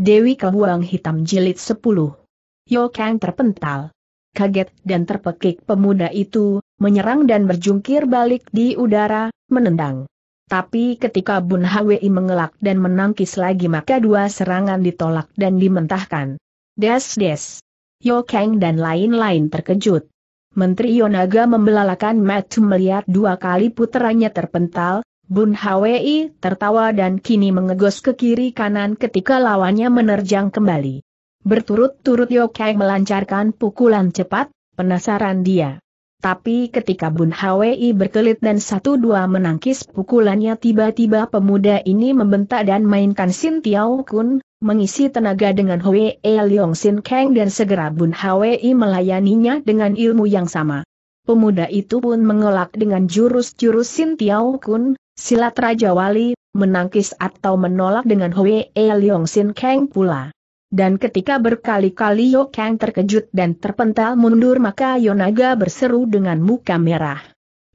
Dewi Kebuang Hitam Jilid 10. Yo Kang terpental. Kaget dan terpekik pemuda itu, menyerang dan berjungkir balik di udara, menendang. Tapi ketika Bun Hwi mengelak dan menangkis lagi maka dua serangan ditolak dan dimentahkan. Des-des. Yo Kang dan lain-lain terkejut. Menteri Yonaga membelalakan mata melihat dua kali puteranya terpental, Bun Hwi tertawa dan kini mengegos ke kiri kanan ketika lawannya menerjang kembali. Berturut-turut Yo Kang melancarkan pukulan cepat, penasaran dia. Tapi ketika Bun Hwi berkelit dan satu dua menangkis pukulannya tiba-tiba pemuda ini membentak dan mainkan Sin Tiao Kun, mengisi tenaga dengan Hwe Leong Sin Kang dan segera Bun Hwi melayaninya dengan ilmu yang sama. Pemuda itu pun mengelak dengan jurus-jurus Sin Tiao Kun, silat Raja Wali, menangkis atau menolak dengan Hwe Leong Sin Kang pula. Dan ketika berkali-kali Yo Kang terkejut dan terpental mundur maka Yonaga berseru dengan muka merah.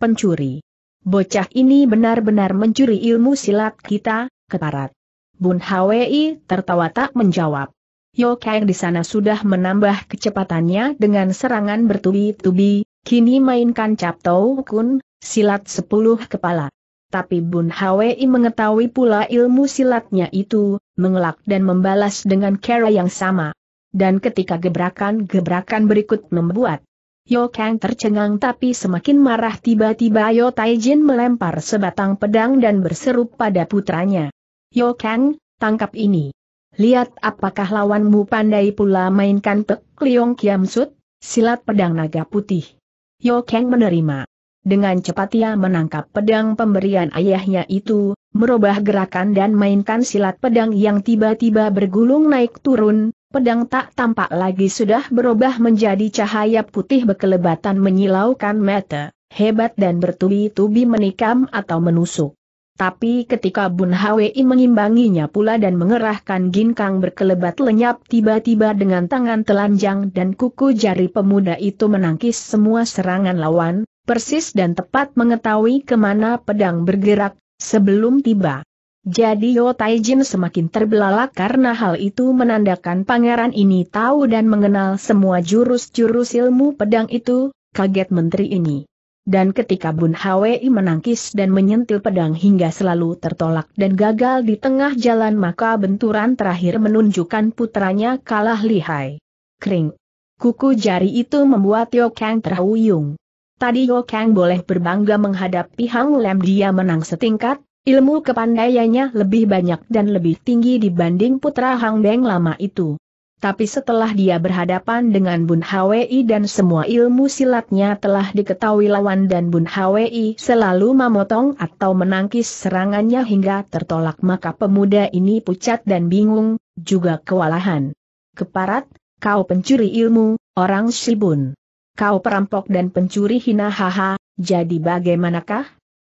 Pencuri. Bocah ini benar-benar mencuri ilmu silat kita, keparat. Bun Hwi tertawa tak menjawab. Yo Kang di sana sudah menambah kecepatannya dengan serangan bertubi-tubi, kini mainkan Cap Kun, silat sepuluh kepala tapi Bun Hwi mengetahui pula ilmu silatnya itu, mengelak dan membalas dengan cara yang sama. Dan ketika gebrakan-gebrakan berikut membuat Yo Kang tercengang tapi semakin marah tiba-tiba Yo Taijin melempar sebatang pedang dan berseru pada putranya. Yo Kang, tangkap ini. Lihat apakah lawanmu pandai pula mainkan Pek Liong Kiam Sut, silat pedang naga putih. Yo Kang menerima. Dengan cepat ia menangkap pedang pemberian ayahnya itu, merubah gerakan dan mainkan silat pedang yang tiba-tiba bergulung naik turun, pedang tak tampak lagi sudah berubah menjadi cahaya putih berkelebatan menyilaukan mata, hebat dan bertubi-tubi menikam atau menusuk. Tapi ketika Bun Hwi mengimbanginya pula dan mengerahkan ginkang berkelebat lenyap tiba-tiba dengan tangan telanjang dan kuku jari pemuda itu menangkis semua serangan lawan, persis dan tepat mengetahui ke mana pedang bergerak, sebelum tiba. Jadi Yo Taijin semakin terbelalak karena hal itu menandakan pangeran ini tahu dan mengenal semua jurus-jurus ilmu pedang itu, kaget menteri ini. Dan ketika Bun Hwi menangkis dan menyentil pedang hingga selalu tertolak dan gagal di tengah jalan maka benturan terakhir menunjukkan putranya kalah lihai. Kring. Kuku jari itu membuat Yo Kang terhuyung. Tadi Yo Kang boleh berbangga menghadapi Hang Lem dia menang setingkat, ilmu kepandaiannya lebih banyak dan lebih tinggi dibanding putra Hang Beng lama itu. Tapi setelah dia berhadapan dengan Bun Hwi dan semua ilmu silatnya telah diketahui lawan dan Bun Hwi selalu memotong atau menangkis serangannya hingga tertolak maka pemuda ini pucat dan bingung, juga kewalahan. Keparat, kau pencuri ilmu, orang Shibun kau perampok dan pencuri hina haha, jadi bagaimanakah?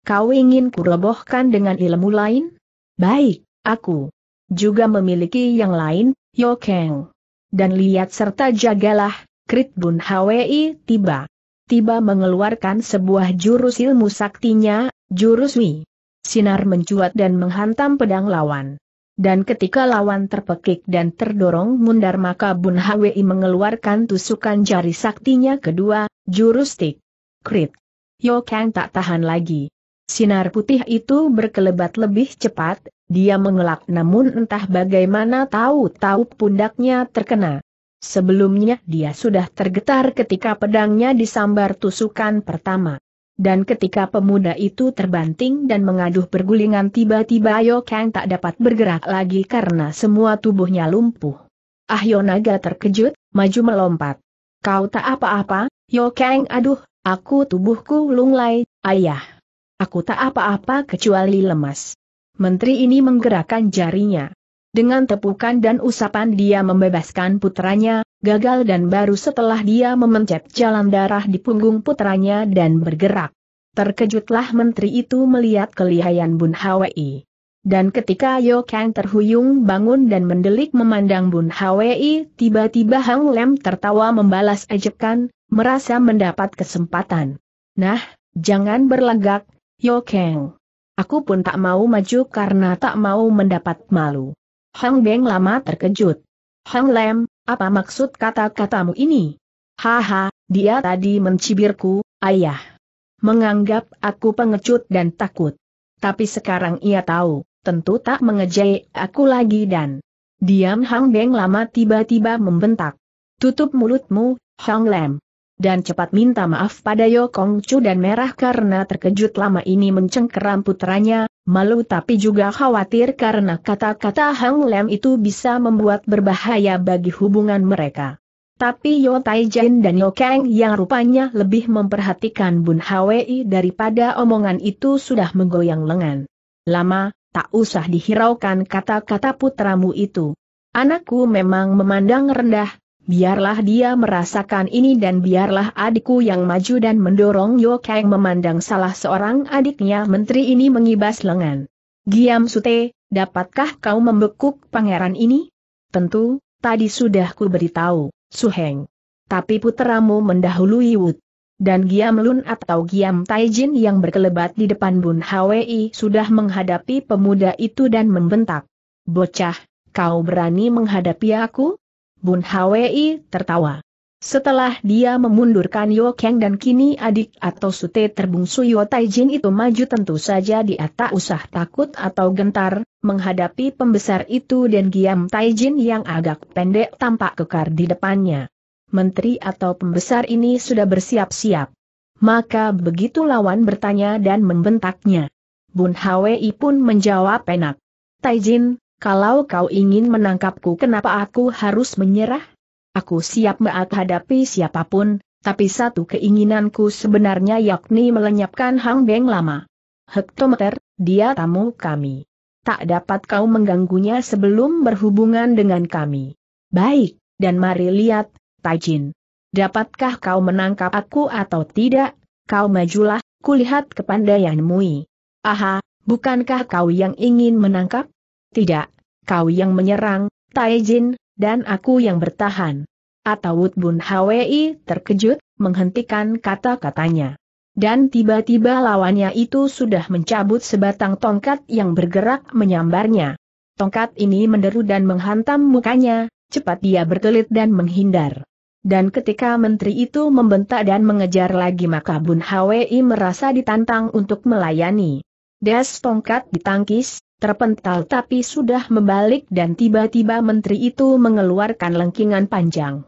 Kau ingin kurobohkan dengan ilmu lain? Baik, aku juga memiliki yang lain, Yo Kang. Dan lihat serta jagalah, Krit Bun Hwi tiba. Tiba mengeluarkan sebuah jurus ilmu saktinya, jurus Wi. Sinar mencuat dan menghantam pedang lawan. Dan ketika lawan terpekik dan terdorong mundar maka Bun Hwi mengeluarkan tusukan jari saktinya kedua, jurus tik. Krit. Yo Kang tak tahan lagi. Sinar putih itu berkelebat lebih cepat, dia mengelak namun entah bagaimana tahu-tahu pundaknya terkena. Sebelumnya dia sudah tergetar ketika pedangnya disambar tusukan pertama. Dan ketika pemuda itu terbanting dan mengaduh bergulingan tiba-tiba Yo Kang tak dapat bergerak lagi karena semua tubuhnya lumpuh. Ah Yonaga terkejut, maju melompat. Kau tak apa-apa, Yo Kang aduh, aku tubuhku lunglai, ayah. Aku tak apa-apa kecuali lemas. Menteri ini menggerakkan jarinya. Dengan tepukan dan usapan dia membebaskan putranya, gagal dan baru setelah dia memencet jalan darah di punggung putranya dan bergerak. Terkejutlah menteri itu melihat kelihayan Bun Hwi. Dan ketika Yo Kang terhuyung bangun dan mendelik memandang Bun Hwi, tiba-tiba Hang Lem tertawa membalas ejekan, merasa mendapat kesempatan. Nah, jangan berlagak, Yo Kang. Aku pun tak mau maju karena tak mau mendapat malu. Hang Beng lama terkejut. Hang Lem, apa maksud kata-katamu ini? Haha, dia tadi mencibirku, ayah. Menganggap aku pengecut dan takut. Tapi sekarang ia tahu, tentu tak mengejek aku lagi dan... Diam Hang Beng lama tiba-tiba membentak. Tutup mulutmu, Hang Lem dan cepat minta maaf pada Yo Kong Chu dan merah karena terkejut lama ini mencengkeram putranya, malu tapi juga khawatir karena kata-kata Hang Lem itu bisa membuat berbahaya bagi hubungan mereka. Tapi Yo Taijin dan Yo Kang yang rupanya lebih memperhatikan Bun Hwi daripada omongan itu sudah menggoyang lengan. Lama, tak usah dihiraukan kata-kata putramu itu. Anakku memang memandang rendah, biarlah dia merasakan ini dan biarlah adikku yang maju dan mendorong Yo Kang memandang salah seorang adiknya menteri ini mengibas lengan. Giam Sute, dapatkah kau membekuk pangeran ini? Tentu, tadi sudah ku beritahu, Suheng. Tapi puteramu mendahului Wud. Dan Giam Lun atau Giam Taijin yang berkelebat di depan Bun Hwi sudah menghadapi pemuda itu dan membentak. Bocah, kau berani menghadapi aku? Bun Hwi tertawa. Setelah dia memundurkan Yo Kang dan kini adik atau sute terbungsu Yo Taijin itu maju tentu saja dia tak usah takut atau gentar, menghadapi pembesar itu dan Giam Taijin yang agak pendek tampak kekar di depannya. Menteri atau pembesar ini sudah bersiap-siap. Maka begitu lawan bertanya dan membentaknya. Bun Hwi pun menjawab enak. Taijin, kalau kau ingin menangkapku kenapa aku harus menyerah? Aku siap menghadapi siapa pun, tapi satu keinginanku sebenarnya yakni melenyapkan Hang Beng lama. Hektometer, dia tamu kami. Tak dapat kau mengganggunya sebelum berhubungan dengan kami. Baik, dan mari lihat, Tajin. Dapatkah kau menangkap aku atau tidak? Kau majulah, kulihat kepandaianmu. Aha, bukankah kau yang ingin menangkap? Tidak, kau yang menyerang, Taijin, dan aku yang bertahan. Atau Bun Hwi terkejut, menghentikan kata-katanya. Dan tiba-tiba lawannya itu sudah mencabut sebatang tongkat yang bergerak menyambarnya. Tongkat ini menderu dan menghantam mukanya, cepat dia berkelit dan menghindar. Dan ketika menteri itu membentak dan mengejar lagi maka Bun Hwi merasa ditantang untuk melayani. Des tongkat ditangkis, terpental tapi sudah membalik dan tiba-tiba menteri itu mengeluarkan lengkingan panjang.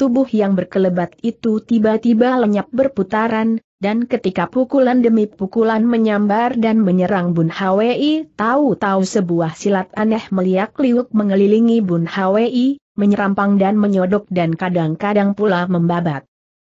Tubuh yang berkelebat itu tiba-tiba lenyap berputaran, dan ketika pukulan demi pukulan menyambar dan menyerang Bun Hwi, tahu-tahu sebuah silat aneh meliak liuk mengelilingi Bun Hwi, menyerampang dan menyodok dan kadang-kadang pula membabat.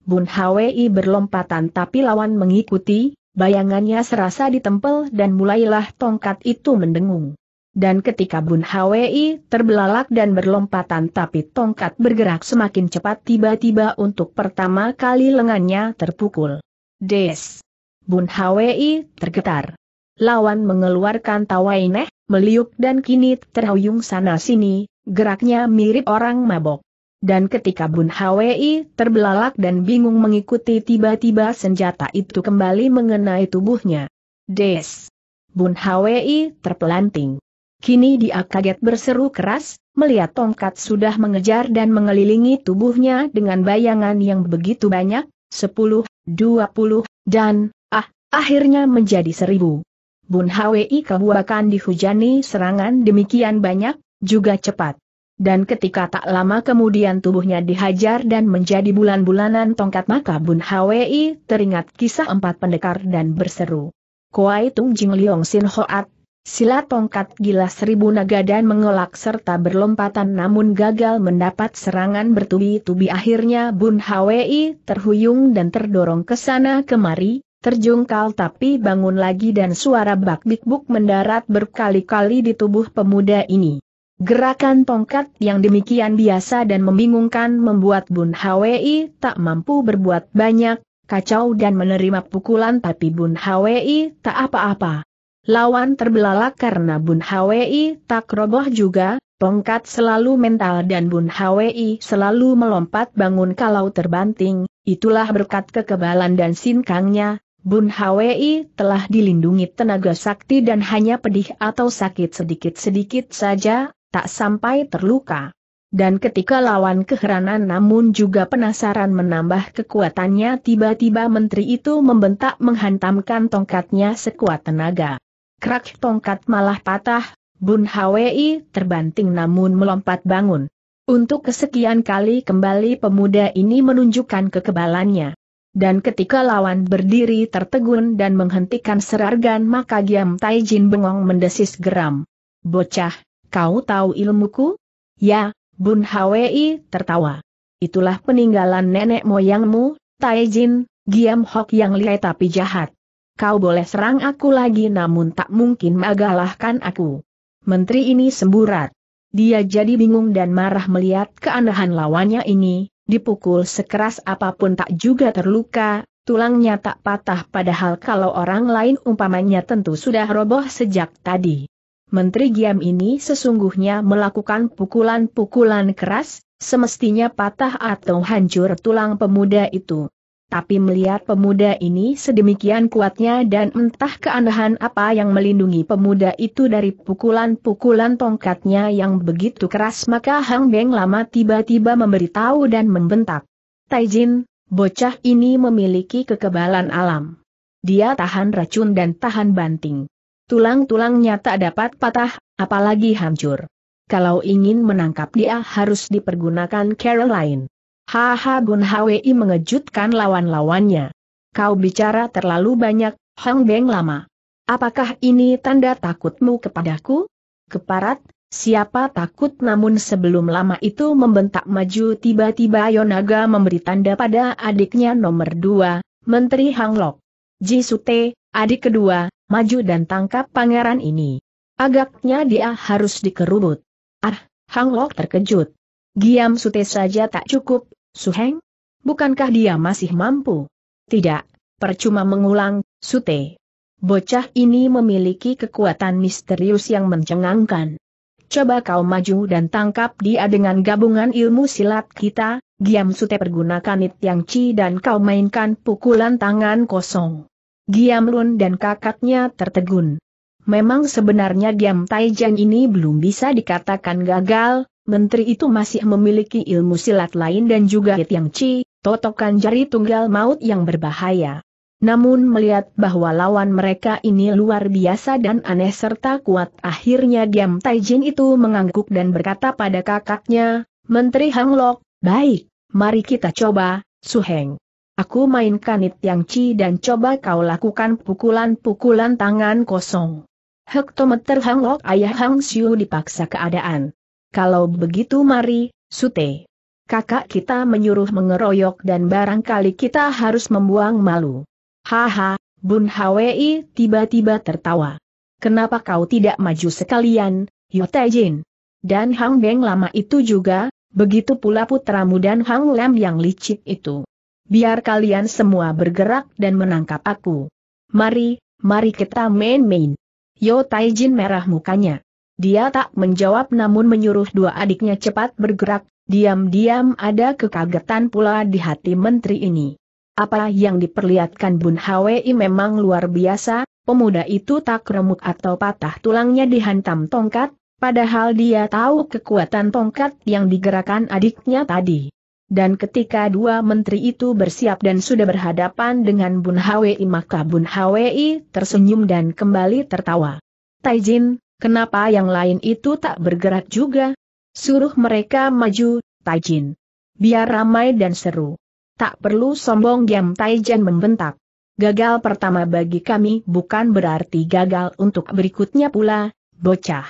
Bun Hwi berlompatan tapi lawan mengikuti, bayangannya serasa ditempel dan mulailah tongkat itu mendengung. Dan ketika Bun Hwi terbelalak dan berlompatan tapi tongkat bergerak semakin cepat tiba-tiba untuk pertama kali lengannya terpukul. Des! Bun Hwi tergetar. Lawan mengeluarkan tawa ineh, meliuk dan kini terhuyung sana-sini, geraknya mirip orang mabok. Dan ketika Bun Hwi terbelalak dan bingung mengikuti tiba-tiba senjata itu kembali mengenai tubuhnya. Des! Bun Hwi terpelanting. Kini dia kaget berseru keras, melihat tongkat sudah mengejar dan mengelilingi tubuhnya dengan bayangan yang begitu banyak, sepuluh, dua puluh, dan, ah, akhirnya menjadi seribu. Bun Hwi kebuakan dihujani serangan demikian banyak, juga cepat. Dan ketika tak lama kemudian tubuhnya dihajar dan menjadi bulan-bulanan tongkat maka Bun Hwi teringat kisah empat pendekar dan berseru. Kuai Tung Jing Liong Sin Hoat, silat tongkat gila seribu naga dan mengolak serta berlompatan namun gagal mendapat serangan bertubi-tubi akhirnya Bun Hwi terhuyung dan terdorong ke sana kemari, terjungkal tapi bangun lagi dan suara bak bik mendarat berkali-kali di tubuh pemuda ini. Gerakan tongkat yang demikian biasa dan membingungkan membuat Bun Hwi tak mampu berbuat banyak, kacau dan menerima pukulan tapi Bun Hwi tak apa-apa. Lawan terbelalak karena Bun Hwi tak roboh juga, tongkat selalu mental dan Bun Hwi selalu melompat bangun kalau terbanting, itulah berkat kekebalan dan sinkangnya, Bun Hwi telah dilindungi tenaga sakti dan hanya pedih atau sakit sedikit-sedikit saja, tak sampai terluka. Dan ketika lawan keheranan namun juga penasaran menambah kekuatannya tiba-tiba menteri itu membentak menghantamkan tongkatnya sekuat tenaga. Krak tongkat malah patah, Bun Hwi terbanting namun melompat bangun. Untuk kesekian kali kembali pemuda ini menunjukkan kekebalannya. Dan ketika lawan berdiri tertegun dan menghentikan serargan maka Giam Taijin bengong mendesis geram. Bocah, kau tahu ilmuku? Ya, Bun Hwi tertawa. Itulah peninggalan nenek moyangmu, Taijin, Giam Hok yang lihat tapi jahat. Kau boleh serang aku lagi namun tak mungkin mengalahkan aku. Menteri ini semburat. Dia jadi bingung dan marah melihat keanehan lawannya ini, dipukul sekeras apa pun tak juga terluka, tulangnya tak patah padahal kalau orang lain umpamanya tentu sudah roboh sejak tadi. Menteri Giam ini sesungguhnya melakukan pukulan-pukulan keras, semestinya patah atau hancur tulang pemuda itu tapi melihat pemuda ini sedemikian kuatnya dan entah keanehan apa yang melindungi pemuda itu dari pukulan-pukulan tongkatnya yang begitu keras maka Hang Beng lama tiba-tiba memberitahu dan membentak. Taijin, bocah ini memiliki kekebalan alam. Dia tahan racun dan tahan banting. Tulang-tulangnya tak dapat patah, apalagi hancur. Kalau ingin menangkap dia harus dipergunakan Caroline. Haha Bun Hwi mengejutkan lawan-lawannya. Kau bicara terlalu banyak, Hang Beng lama. Apakah ini tanda takutmu kepadaku? Keparat, siapa takut namun sebelum lama itu membentak maju tiba-tiba Yonaga memberi tanda pada adiknya nomor dua, Menteri Hang Lok. Jisute, adik kedua, maju dan tangkap pangeran ini. Agaknya dia harus dikerubut. Ah, Hang Lok terkejut. Giam Sute saja tak cukup, Suheng? Bukankah dia masih mampu? Tidak, percuma mengulang, Sute. Bocah ini memiliki kekuatan misterius yang mencengangkan. Coba kau maju dan tangkap dia dengan gabungan ilmu silat kita, Giam Sute pergunakan It Yang Chi dan kau mainkan pukulan tangan kosong. Giam Lun dan kakaknya tertegun. Memang sebenarnya Giam Taijan ini belum bisa dikatakan gagal, menteri itu masih memiliki ilmu silat lain dan juga hit yang ci, totokan jari tunggal maut yang berbahaya. Namun melihat bahwa lawan mereka ini luar biasa dan aneh serta kuat akhirnya Diam Taijin itu mengangguk dan berkata pada kakaknya, Menteri Hang Lok, baik, mari kita coba, Su Heng. Aku mainkan it yang ci dan coba kau lakukan pukulan-pukulan tangan kosong. Hektometer Hang Lok ayah Hang Xiu dipaksa keadaan. Kalau begitu mari, Sute. Kakak kita menyuruh mengeroyok dan barangkali kita harus membuang malu. Haha, Bun Hwi tiba-tiba tertawa. Kenapa kau tidak maju sekalian, Yotajin? Dan Hang Beng lama itu juga, begitu pula putramu dan Hang Lem yang licik itu. Biar kalian semua bergerak dan menangkap aku. Mari, mari kita main-main. Yo Taijin merah mukanya. Dia tak menjawab namun menyuruh dua adiknya cepat bergerak, diam-diam ada kekagetan pula di hati menteri ini. Apa yang diperlihatkan Bun Hwi memang luar biasa, pemuda itu tak remuk atau patah tulangnya dihantam tongkat, padahal dia tahu kekuatan tongkat yang digerakkan adiknya tadi. Dan ketika dua menteri itu bersiap dan sudah berhadapan dengan Bun Hwi maka Bun Hwi tersenyum dan kembali tertawa. Taijin, Kenapa yang lain itu tak bergerak juga? Suruh mereka maju, Taijin. Biar ramai dan seru. Tak perlu sombong Giam Taijan membentak. Gagal pertama bagi kami bukan berarti gagal untuk berikutnya pula, bocah.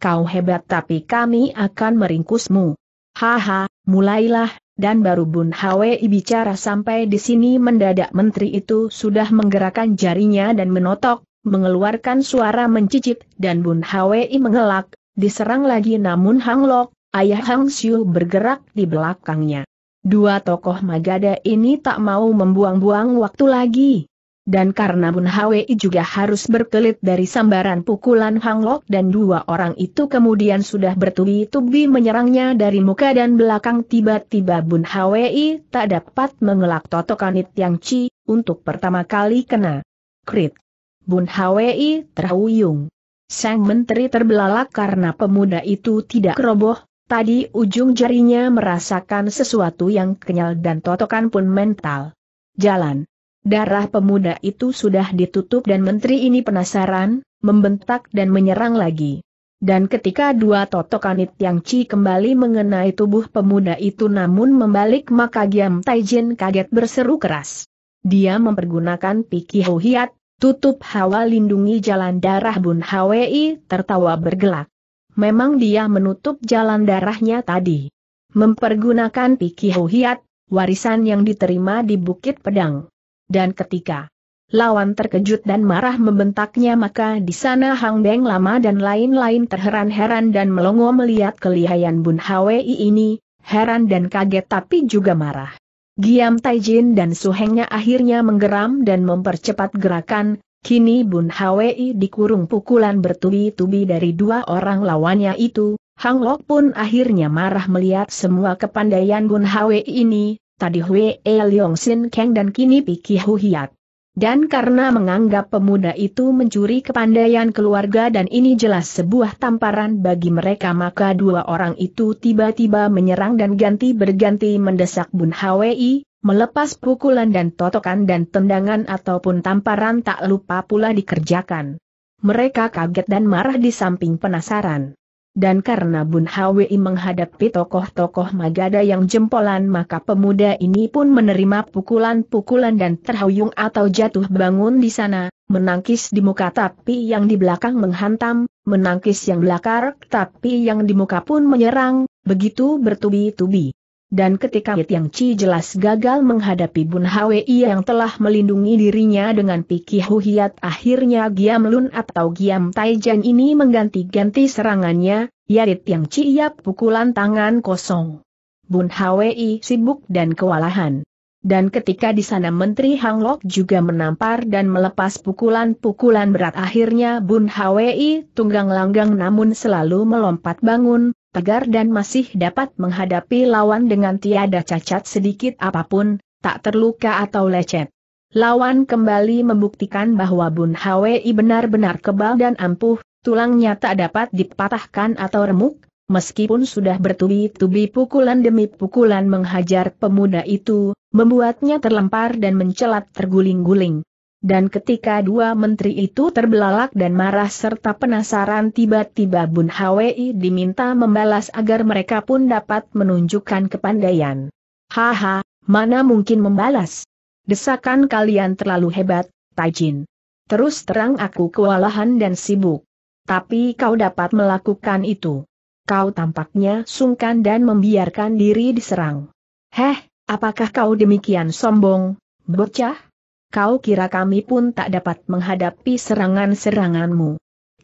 Kau hebat tapi kami akan meringkusmu. Haha, mulailah, dan baru Bun Hwi bicara sampai di sini mendadak menteri itu sudah menggerakkan jarinya dan menotok, mengeluarkan suara mencicit dan Bun Hwi mengelak, diserang lagi namun Hang Lok, ayah Hang Xiu bergerak di belakangnya. Dua tokoh Magada ini tak mau membuang-buang waktu lagi. Dan karena Bun Hwi juga harus berkelit dari sambaran pukulan Hang Lok dan dua orang itu kemudian sudah bertubi-tubi menyerangnya dari muka dan belakang tiba-tiba Bun Hwi tak dapat mengelak totokan It Yang Chi, untuk pertama kali kena. Krit. Bun Hwi terhuyung. Sang menteri terbelalak karena pemuda itu tidak roboh, tadi ujung jarinya merasakan sesuatu yang kenyal dan totokan pun mental. Jalan. Darah pemuda itu sudah ditutup dan menteri ini penasaran, membentak dan menyerang lagi. Dan ketika dua totokan yang Ci kembali mengenai tubuh pemuda itu namun membalik maka Giam Taijin kaget berseru keras. Dia mempergunakan Piki Hiat, tutup hawa lindungi jalan darah Bun Hwi tertawa bergelak. Memang dia menutup jalan darahnya tadi. Mempergunakan Piki Hiat, warisan yang diterima di Bukit Pedang dan ketika lawan terkejut dan marah membentaknya maka di sana Hang Beng lama dan lain-lain terheran-heran dan melongo melihat kelihayan Bun Hwi ini, heran dan kaget tapi juga marah. Giam Taijin dan Suhengnya akhirnya menggeram dan mempercepat gerakan, kini Bun Hwi dikurung pukulan bertubi-tubi dari dua orang lawannya itu, Hang Lok pun akhirnya marah melihat semua kepandaian Bun Hwi ini, tadi Hwe Leong Sin Kang dan kini Piki Hu Hiat. Dan karena menganggap pemuda itu mencuri kepandaian keluarga dan ini jelas sebuah tamparan bagi mereka maka dua orang itu tiba-tiba menyerang dan ganti berganti mendesak Bun Hwi, melepas pukulan dan totokan dan tendangan ataupun tamparan tak lupa pula dikerjakan. Mereka kaget dan marah di samping penasaran. Dan karena Bun Hwi menghadapi tokoh-tokoh Magada yang jempolan maka pemuda ini pun menerima pukulan-pukulan dan terhuyung atau jatuh bangun di sana, menangkis di muka tapi yang di belakang menghantam, menangkis yang belakang tapi yang di muka pun menyerang, begitu bertubi-tubi. Dan ketika Yang Ci jelas gagal menghadapi Bun Hwi yang telah melindungi dirinya dengan pikir huhiat akhirnya Giam Lun atau Giam Taijan ini mengganti-ganti serangannya, Yarit Yang Ci ia pukulan tangan kosong. Bun Hwi sibuk dan kewalahan. Dan ketika di sana Menteri Hang Lok juga menampar dan melepas pukulan-pukulan berat akhirnya Bun Hwi tunggang langgang namun selalu melompat bangun, tegar dan masih dapat menghadapi lawan dengan tiada cacat sedikit apa pun, tak terluka atau lecet. Lawan kembali membuktikan bahwa Bun Hwi benar-benar kebal dan ampuh, tulangnya tak dapat dipatahkan atau remuk, meskipun sudah bertubi-tubi pukulan demi pukulan menghajar pemuda itu, membuatnya terlempar dan mencelat terguling-guling. Dan ketika dua menteri itu terbelalak dan marah serta penasaran tiba-tiba Bun Hwi diminta membalas agar mereka pun dapat menunjukkan kepandaian. Haha, mana mungkin membalas? Desakan kalian terlalu hebat, Tajin. Terus terang aku kewalahan dan sibuk. Tapi kau dapat melakukan itu. Kau tampaknya sungkan dan membiarkan diri diserang. Heh, apakah kau demikian sombong, bocah? Kau kira kami pun tak dapat menghadapi serangan-seranganmu.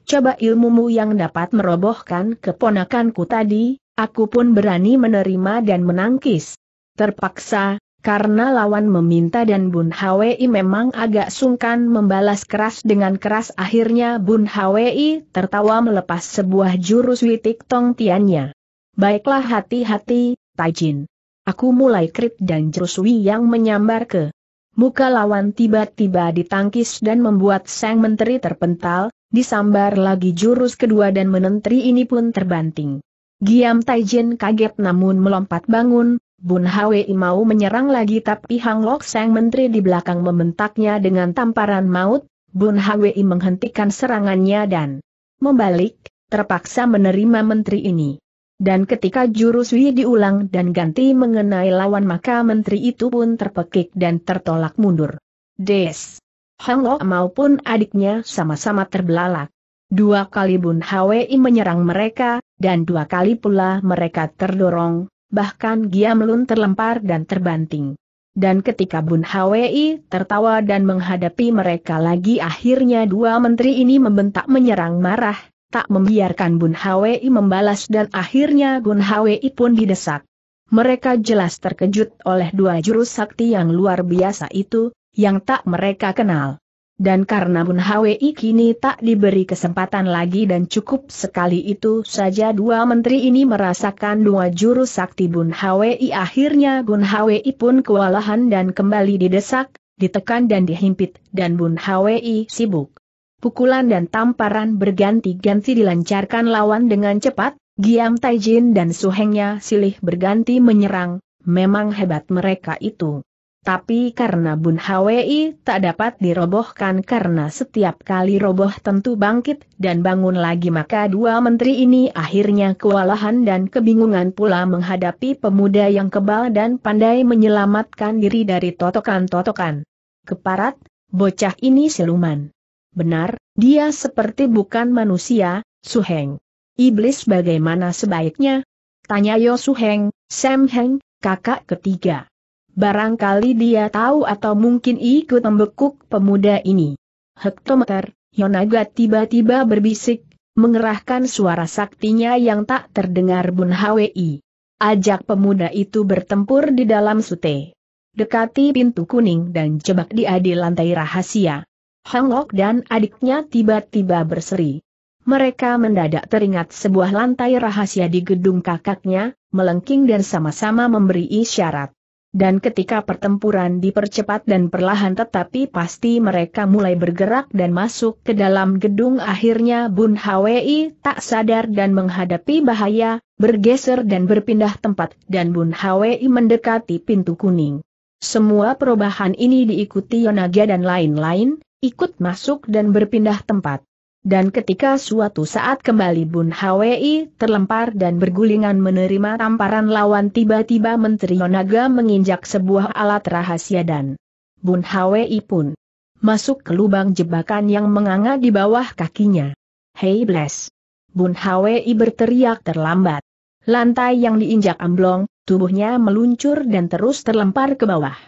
Coba ilmumu yang dapat merobohkan keponakanku tadi, aku pun berani menerima dan menangkis. Terpaksa, karena lawan meminta dan Bun Hwi memang agak sungkan membalas keras dengan keras akhirnya Bun Hwi tertawa melepas sebuah jurus witik tong tiannya. Baiklah hati-hati, Taijin. Aku mulai krit dan jurus yang menyambar ke Muka lawan tiba-tiba ditangkis dan membuat sang menteri terpental, disambar lagi jurus kedua dan menenteri ini pun terbanting. Giam Taijin kaget namun melompat bangun, Bun Hwi mau menyerang lagi tapi Hang Lok sang menteri di belakang membentaknya dengan tamparan maut, Bun Hwi menghentikan serangannya dan membalik, terpaksa menerima menteri ini. Dan ketika jurus Wi diulang dan ganti mengenai lawan maka menteri itu pun terpekik dan tertolak mundur. Des. Hang Lo maupun adiknya sama-sama terbelalak. Dua kali Bun Hwi menyerang mereka, dan dua kali pula mereka terdorong, bahkan Giam Lun terlempar dan terbanting. Dan ketika Bun Hwi tertawa dan menghadapi mereka lagi akhirnya dua menteri ini membentak menyerang marah, tak membiarkan Bun Hwi membalas dan akhirnya Bun Hwi pun didesak. Mereka jelas terkejut oleh dua jurus sakti yang luar biasa itu, yang tak mereka kenal. Dan karena Bun Hwi kini tak diberi kesempatan lagi dan cukup sekali itu saja dua menteri ini merasakan dua jurus sakti Bun Hwi akhirnya Bun Hwi pun kewalahan dan kembali didesak, ditekan dan dihimpit, dan Bun Hwi sibuk Pukulan dan tamparan berganti-ganti dilancarkan lawan dengan cepat, Giam Taijin dan suhengnya silih berganti menyerang, memang hebat mereka itu. Tapi karena Bun Hwi tak dapat dirobohkan karena setiap kali roboh tentu bangkit dan bangun lagi maka dua menteri ini akhirnya kewalahan dan kebingungan pula menghadapi pemuda yang kebal dan pandai menyelamatkan diri dari totokan-totokan. Keparat, bocah ini siluman. Benar, dia seperti bukan manusia, Suheng. Iblis bagaimana sebaiknya? Tanya Yo Suheng, Sam Heng, kakak ketiga. Barangkali dia tahu atau mungkin ikut membekuk pemuda ini. Hektometer, Yonaga tiba-tiba berbisik, mengerahkan suara saktinya yang tak terdengar Bun Hwi. Ajak pemuda itu bertempur di dalam sute. Dekati pintu kuning dan jebak dia di lantai rahasia. Hangok dan adiknya tiba-tiba berseri. Mereka mendadak teringat sebuah lantai rahasia di gedung kakaknya, melengking dan sama-sama memberi isyarat. Dan ketika pertempuran dipercepat dan perlahan tetapi pasti mereka mulai bergerak dan masuk ke dalam gedung akhirnya Bun Hwi tak sadar dan menghadapi bahaya, bergeser dan berpindah tempat dan Bun Hwi mendekati pintu kuning. Semua perubahan ini diikuti Yonaga dan lain-lain, ikut masuk dan berpindah tempat. Dan ketika suatu saat kembali Bun Hwi terlempar dan bergulingan menerima tamparan lawan tiba-tiba Menteri Yonaga menginjak sebuah alat rahasia dan Bun Hwi pun masuk ke lubang jebakan yang menganga di bawah kakinya. Hey bless! Bun Hwi berteriak terlambat. Lantai yang diinjak amblong, tubuhnya meluncur dan terus terlempar ke bawah.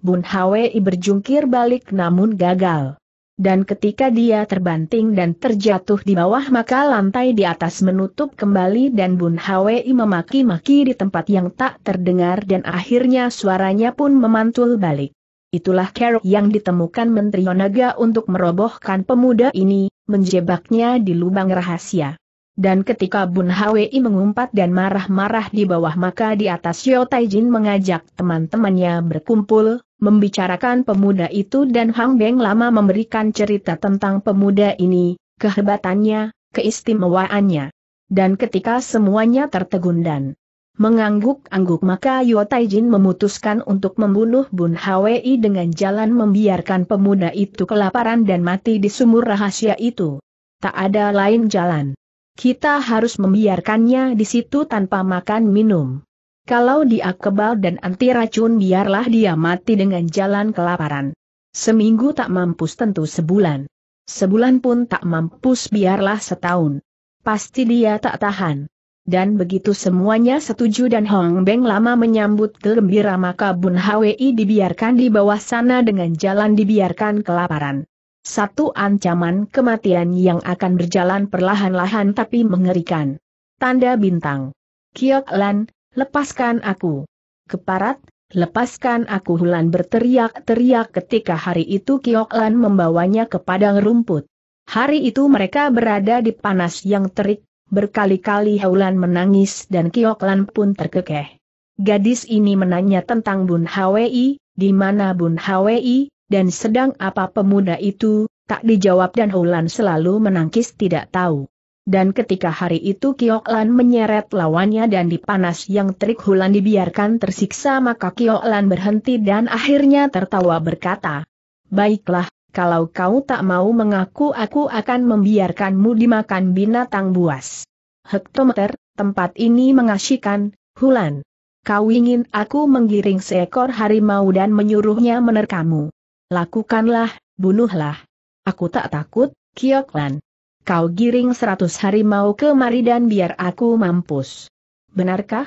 Bun Hwi berjungkir balik namun gagal. Dan ketika dia terbanting dan terjatuh di bawah maka lantai di atas menutup kembali dan Bun Hwi memaki-maki di tempat yang tak terdengar dan akhirnya suaranya pun memantul balik. Itulah cara yang ditemukan Menteri Yonaga untuk merobohkan pemuda ini, menjebaknya di lubang rahasia. Dan ketika Bun Hwi mengumpat dan marah-marah di bawah maka di atas Yo Taijin mengajak teman-temannya berkumpul, membicarakan pemuda itu dan Hang Beng lama memberikan cerita tentang pemuda ini, kehebatannya, keistimewaannya. Dan ketika semuanya tertegun dan mengangguk-angguk maka Yo Taijin memutuskan untuk membunuh Bun Hwi dengan jalan membiarkan pemuda itu kelaparan dan mati di sumur rahasia itu. Tak ada lain jalan. Kita harus membiarkannya di situ tanpa makan minum. Kalau dia kebal dan anti racun biarlah dia mati dengan jalan kelaparan. Seminggu tak mampus tentu sebulan. Sebulan pun tak mampus biarlah setahun. Pasti dia tak tahan. Dan begitu semuanya setuju dan Hong Beng lama menyambut gembira maka Bun Hwi dibiarkan di bawah sana dengan jalan dibiarkan kelaparan. Satu ancaman kematian yang akan berjalan perlahan-lahan tapi mengerikan. Tanda bintang. Kiok Lan, lepaskan aku. Keparat, lepaskan aku Hulan berteriak-teriak ketika hari itu Kiok Lan membawanya ke padang rumput. Hari itu mereka berada di panas yang terik, berkali-kali Hulan menangis dan Kiok Lan pun terkekeh. Gadis ini menanya tentang Bun Hwi, di mana Bun Hwi, dan sedang apa pemuda itu, tak dijawab dan Hulan selalu menangkis tidak tahu. Dan ketika hari itu Kiok Lan menyeret lawannya dan di panas yang terik Hulan dibiarkan tersiksa maka Kiok Lan berhenti dan akhirnya tertawa berkata, Baiklah, kalau kau tak mau mengaku aku akan membiarkanmu dimakan binatang buas. Hektometer, tempat ini mengasyikan, Hulan. Kau ingin aku menggiring seekor harimau dan menyuruhnya menerkamu. Lakukanlah, bunuhlah. Aku tak takut, Kiok Lan. Kau giring seratus harimau kemari dan biar aku mampus. Benarkah?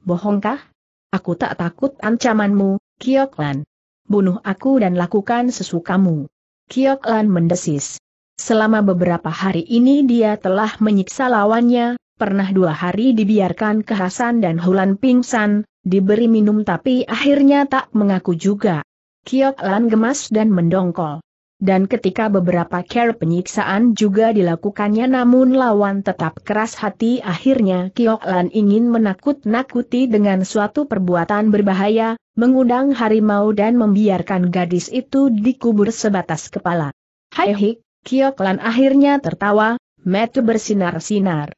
Bohongkah? Aku tak takut ancamanmu, Kiok Lan. Bunuh aku dan lakukan sesukamu. Kiok Lan mendesis. Selama beberapa hari ini dia telah menyiksa lawannya, pernah dua hari dibiarkan kehasan dan Hulan pingsan, diberi minum tapi akhirnya tak mengaku juga. Kiok Lan gemas dan mendongkol. Dan ketika beberapa care penyiksaan juga dilakukannya namun lawan tetap keras hati akhirnya Kiok Lan ingin menakut-nakuti dengan suatu perbuatan berbahaya, mengundang harimau dan membiarkan gadis itu dikubur sebatas kepala. Hai hik, Kiok Lan akhirnya tertawa, metu bersinar-sinar.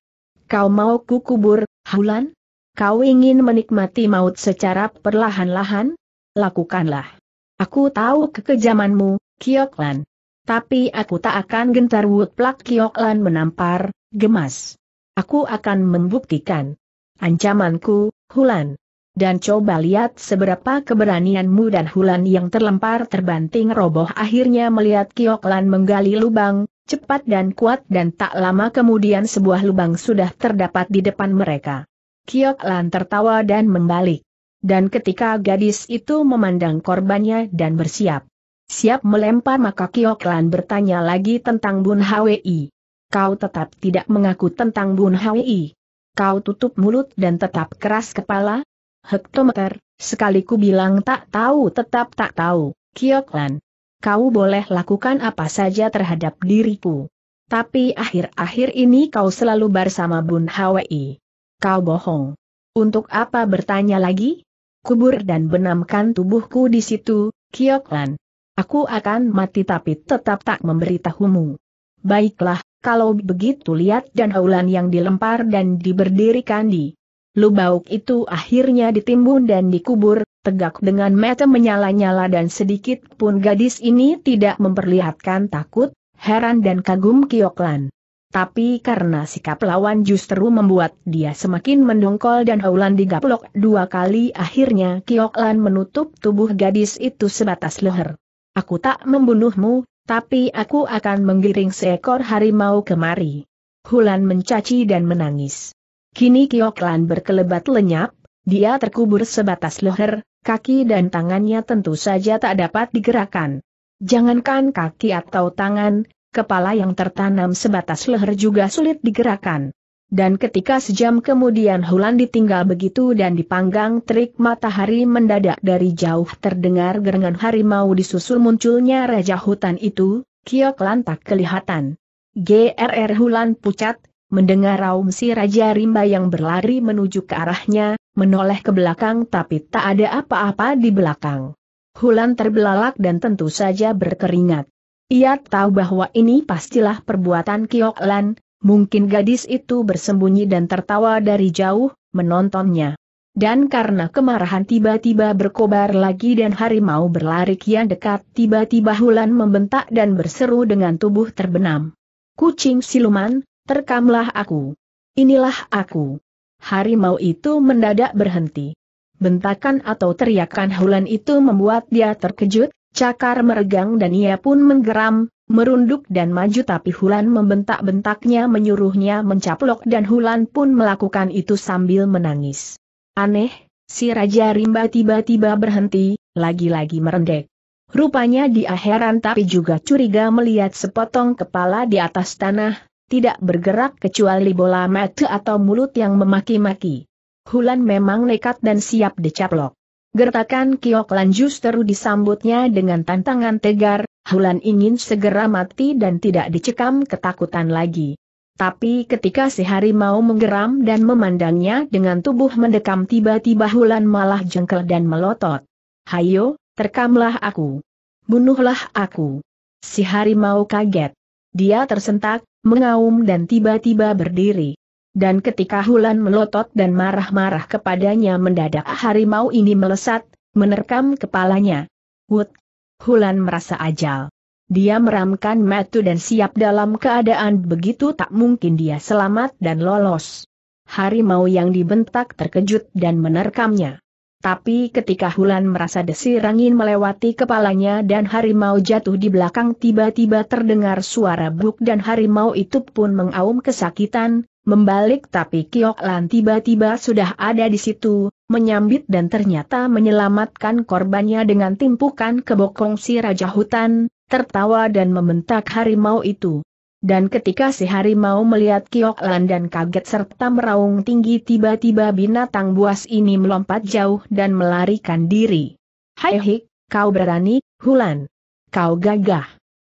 Kau mau kukubur, Hulan? Kau ingin menikmati maut secara perlahan-lahan? Lakukanlah. Aku tahu kekejamanmu, Kiok Lan. Tapi aku tak akan gentar Plak Kiok Lan menampar, gemas. Aku akan membuktikan. Ancamanku, Hulan. Dan coba lihat seberapa keberanianmu dan Hulan yang terlempar terbanting roboh akhirnya melihat Kiok Lan menggali lubang, cepat dan kuat dan tak lama kemudian sebuah lubang sudah terdapat di depan mereka. Kiok Lan tertawa dan membalik. Dan ketika gadis itu memandang korbannya dan bersiap. Siap melempar maka Kiok Lan bertanya lagi tentang Bun Hwi. Kau tetap tidak mengaku tentang Bun Hwi. Kau tutup mulut dan tetap keras kepala? Hektometer, sekali ku bilang tak tahu tetap tak tahu, Kiok Lan kau boleh lakukan apa saja terhadap diriku. Tapi akhir-akhir ini kau selalu bersama Bun Hwi. Kau bohong. Untuk apa bertanya lagi? Kubur dan benamkan tubuhku di situ, Kiok Lan. Aku akan mati tapi tetap tak memberitahumu. Baiklah, kalau begitu lihat dan haulan yang dilempar dan diberdirikan di Lubauk itu akhirnya ditimbun dan dikubur, tegak dengan mata menyala-nyala dan sedikit pun gadis ini tidak memperlihatkan takut, heran dan kagum Kioklan. Tapi karena sikap lawan justru membuat dia semakin mendongkol dan Haulan digaplok dua kali akhirnya Kioklan menutup tubuh gadis itu sebatas leher. Aku tak membunuhmu, tapi aku akan menggiring seekor harimau kemari. Hulan mencaci dan menangis. Kini Kioklan berkelebat lenyap, dia terkubur sebatas leher, kaki dan tangannya tentu saja tak dapat digerakkan. Jangankan kaki atau tangan, kepala yang tertanam sebatas leher juga sulit digerakkan. Dan ketika sejam kemudian Hulan ditinggal begitu dan dipanggang terik matahari mendadak dari jauh terdengar gerengan harimau disusul munculnya Raja Hutan itu, Kiok Lan tak kelihatan. GRR Hulan pucat, mendengar raung si Raja Rimba yang berlari menuju ke arahnya, menoleh ke belakang tapi tak ada apa-apa di belakang. Hulan terbelalak dan tentu saja berkeringat. Ia tahu bahwa ini pastilah perbuatan Kiok Lan, mungkin gadis itu bersembunyi dan tertawa dari jauh, menontonnya. Dan karena kemarahan tiba-tiba berkobar lagi dan harimau berlari kian dekat, tiba-tiba Hulan membentak dan berseru dengan tubuh terbenam. Kucing siluman, terkamlah aku. Inilah aku harimau itu mendadak berhenti. Bentakan atau teriakan Hulan itu membuat dia terkejut, cakar meregang dan ia pun menggeram, merunduk dan maju tapi Hulan membentak-bentaknya menyuruhnya mencaplok dan Hulan pun melakukan itu sambil menangis. Aneh, si Raja Rimba tiba-tiba berhenti, lagi-lagi merendek. Rupanya dia heran tapi juga curiga melihat sepotong kepala di atas tanah, tidak bergerak kecuali bola mata atau mulut yang memaki-maki. Hulan memang nekat dan siap dicaplok. Gertakan Kiok Lan justru disambutnya dengan tantangan tegar, Hulan ingin segera mati dan tidak dicekam ketakutan lagi. Tapi ketika si harimau menggeram dan memandangnya dengan tubuh mendekam tiba-tiba Hulan malah jengkel dan melotot. Hayo, terkamlah aku. Bunuhlah aku. Si harimau kaget. Dia tersentak, mengaum dan tiba-tiba berdiri. Dan ketika Hulan melotot dan marah-marah kepadanya mendadak harimau ini melesat, menerkam kepalanya. Wut! Hulan merasa ajal. Dia meramkan matu dan siap dalam keadaan begitu tak mungkin dia selamat dan lolos. Harimau yang dibentak terkejut dan menerkamnya. Tapi ketika Hulan merasa desir angin melewati kepalanya dan harimau jatuh di belakang tiba-tiba terdengar suara buk dan harimau itu pun mengaum kesakitan, membalik tapi Kiok Lan tiba-tiba sudah ada di situ, menyambit dan ternyata menyelamatkan korbannya dengan timpukan ke bokong si Raja Hutan, tertawa dan membentak harimau itu. Dan ketika si harimau melihat Kiok Lan dan kaget serta meraung tinggi tiba-tiba binatang buas ini melompat jauh dan melarikan diri. Hai hik, kau berani, Hulan. Kau gagah.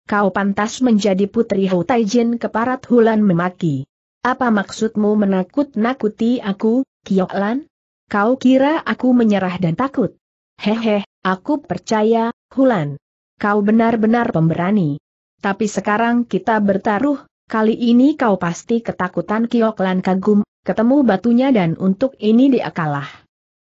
Kau pantas menjadi putri Hutaijin keparat Hulan memaki. Apa maksudmu menakut-nakuti aku, Kiok Lan? Kau kira aku menyerah dan takut? Hehe, aku percaya, Hulan. Kau benar-benar pemberani. Tapi sekarang kita bertaruh, kali ini kau pasti ketakutan Kiok Lan kagum, ketemu batunya dan untuk ini dia kalah.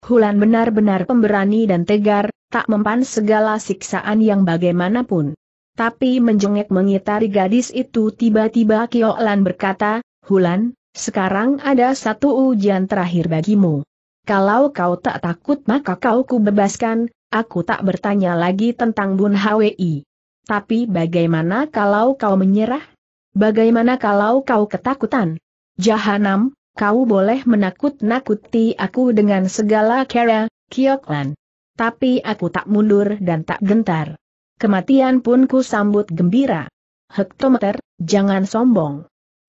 Hulan benar-benar pemberani dan tegar, tak mempan segala siksaan yang bagaimanapun. Tapi menjengek mengitari gadis itu tiba-tiba Kiok Lan berkata, Hulan, sekarang ada satu ujian terakhir bagimu. Kalau kau tak takut maka kau kubebaskan, aku tak bertanya lagi tentang Bun Hwi. Tapi bagaimana kalau kau menyerah? Bagaimana kalau kau ketakutan? Jahanam, kau boleh menakut-nakuti aku dengan segala cara, Kioklan. Tapi aku tak mundur dan tak gentar. Kematian pun ku sambut gembira. Hektometer, jangan sombong.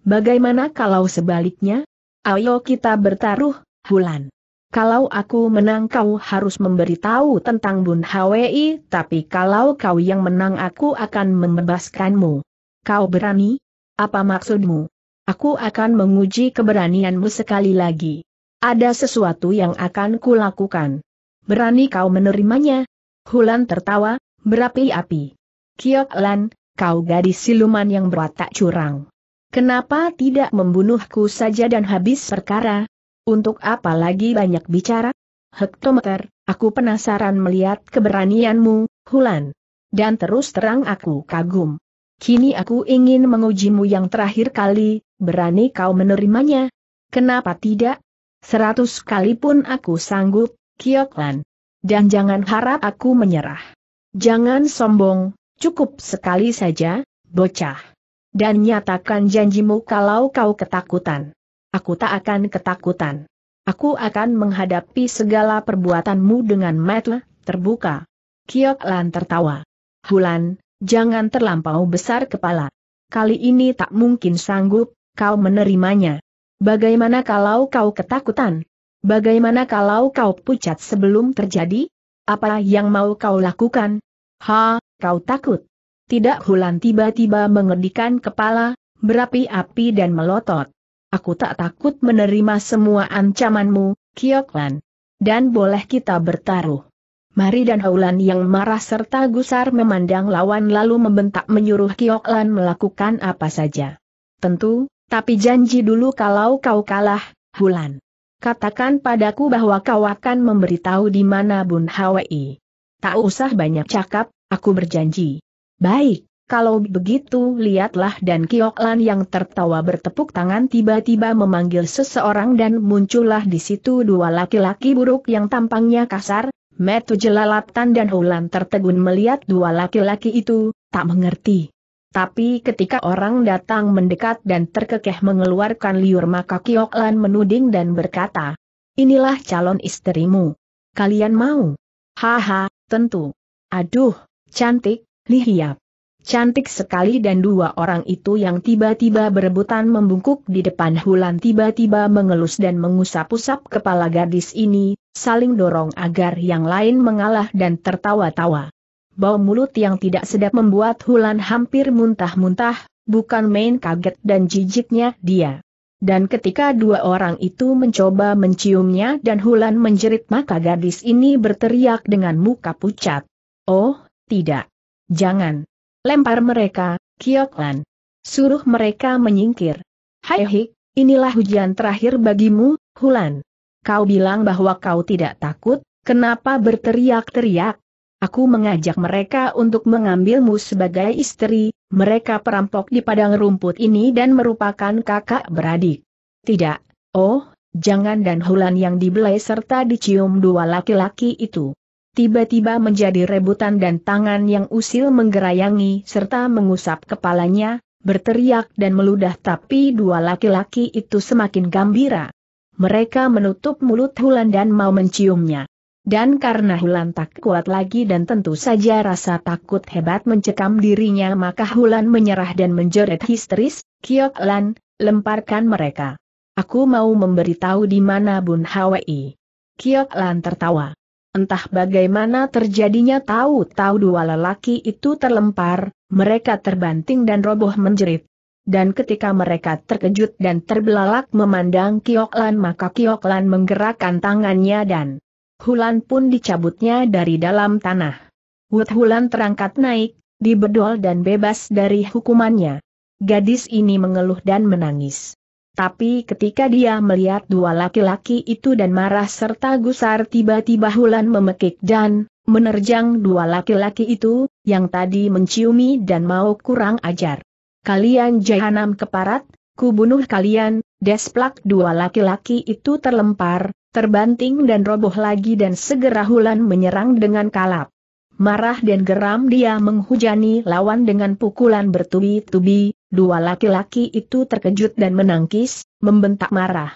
Bagaimana kalau sebaliknya? Ayo kita bertaruh, Hulan. Kalau aku menang kau harus memberitahu tentang Bun Hwi, tapi kalau kau yang menang aku akan membebaskanmu. Kau berani? Apa maksudmu? Aku akan menguji keberanianmu sekali lagi. Ada sesuatu yang akan kulakukan. Berani kau menerimanya? Hulan tertawa, berapi-api. Kiok Lan, kau gadis siluman yang berwatak curang. Kenapa tidak membunuhku saja dan habis perkara? Untuk apa lagi banyak bicara? Hektometer, aku penasaran melihat keberanianmu, Hulan. Dan terus terang aku kagum. Kini aku ingin mengujimu yang terakhir kali, berani kau menerimanya? Kenapa tidak? Seratus kali pun aku sanggup, Kioklan. Dan jangan harap aku menyerah. Jangan sombong, cukup sekali saja, bocah. Dan nyatakan janjimu kalau kau ketakutan aku tak akan ketakutan. Aku akan menghadapi segala perbuatanmu dengan mata terbuka. Kiok Lan tertawa. Hulan, jangan terlampau besar kepala. Kali ini tak mungkin sanggup, kau menerimanya. Bagaimana kalau kau ketakutan? Bagaimana kalau kau pucat sebelum terjadi? Apa yang mau kau lakukan? Ha, kau takut. Tidak Hulan tiba-tiba mengedikan kepala, berapi-api dan melotot. Aku tak takut menerima semua ancamanmu, Kioklan. Dan boleh kita bertaruh. Mari dan Haulan yang marah serta gusar memandang lawan lalu membentak menyuruh Kioklan melakukan apa saja. Tentu, tapi janji dulu kalau kau kalah, Hulan. Katakan padaku bahwa kau akan memberitahu di mana Bun Hwi. Tak usah banyak cakap, aku berjanji. Baik, kalau begitu lihatlah dan Kiok Lan yang tertawa bertepuk tangan tiba-tiba memanggil seseorang dan muncullah di situ dua laki-laki buruk yang tampangnya kasar, Metu jelalatan dan Hulan tertegun melihat dua laki-laki itu, tak mengerti. Tapi ketika orang datang mendekat dan terkekeh mengeluarkan liur maka Kiok Lan menuding dan berkata, Inilah calon istrimu. Kalian mau? Haha, tentu. Aduh, cantik, lihiap cantik sekali dan dua orang itu yang tiba-tiba berebutan membungkuk di depan Hulan tiba-tiba mengelus dan mengusap-usap kepala gadis ini, saling dorong agar yang lain mengalah dan tertawa-tawa. Bau mulut yang tidak sedap membuat Hulan hampir muntah-muntah, bukan main kaget dan jijiknya dia. Dan ketika dua orang itu mencoba menciumnya dan Hulan menjerit maka gadis ini berteriak dengan muka pucat. Oh, tidak. Jangan. Lempar mereka, Kioklan. Suruh mereka menyingkir. Hai Hik, inilah hujan terakhir bagimu, Hulan. Kau bilang bahwa kau tidak takut, kenapa berteriak-teriak? Aku mengajak mereka untuk mengambilmu sebagai istri, mereka perampok di padang rumput ini dan merupakan kakak beradik. Tidak, oh, jangan dan Hulan yang dibelai serta dicium dua laki-laki itu tiba-tiba menjadi rebutan dan tangan yang usil menggerayangi serta mengusap kepalanya, berteriak dan meludah tapi dua laki-laki itu semakin gembira. Mereka menutup mulut Hulan dan mau menciumnya. Dan karena Hulan tak kuat lagi dan tentu saja rasa takut hebat mencekam dirinya maka Hulan menyerah dan menjerit histeris, Kiok Lan, lemparkan mereka. Aku mau memberitahu di mana Bun Hwi. Kiok Lan tertawa. Entah bagaimana terjadinya tahu-tahu dua lelaki itu terlempar, mereka terbanting dan roboh menjerit. Dan ketika mereka terkejut dan terbelalak memandang Kioklan maka Kioklan menggerakkan tangannya dan Hulan pun dicabutnya dari dalam tanah. Wut Hulan terangkat naik, dibedol dan bebas dari hukumannya. Gadis ini mengeluh dan menangis. Tapi ketika dia melihat dua laki-laki itu dan marah serta gusar tiba-tiba Hulan memekik dan menerjang dua laki-laki itu, yang tadi menciumi dan mau kurang ajar. Kalian jahanam keparat, ku bunuh kalian, desplak dua laki-laki itu terlempar, terbanting dan roboh lagi dan segera Hulan menyerang dengan kalap. Marah dan geram dia menghujani lawan dengan pukulan bertubi-tubi, dua laki-laki itu terkejut dan menangkis, membentak marah.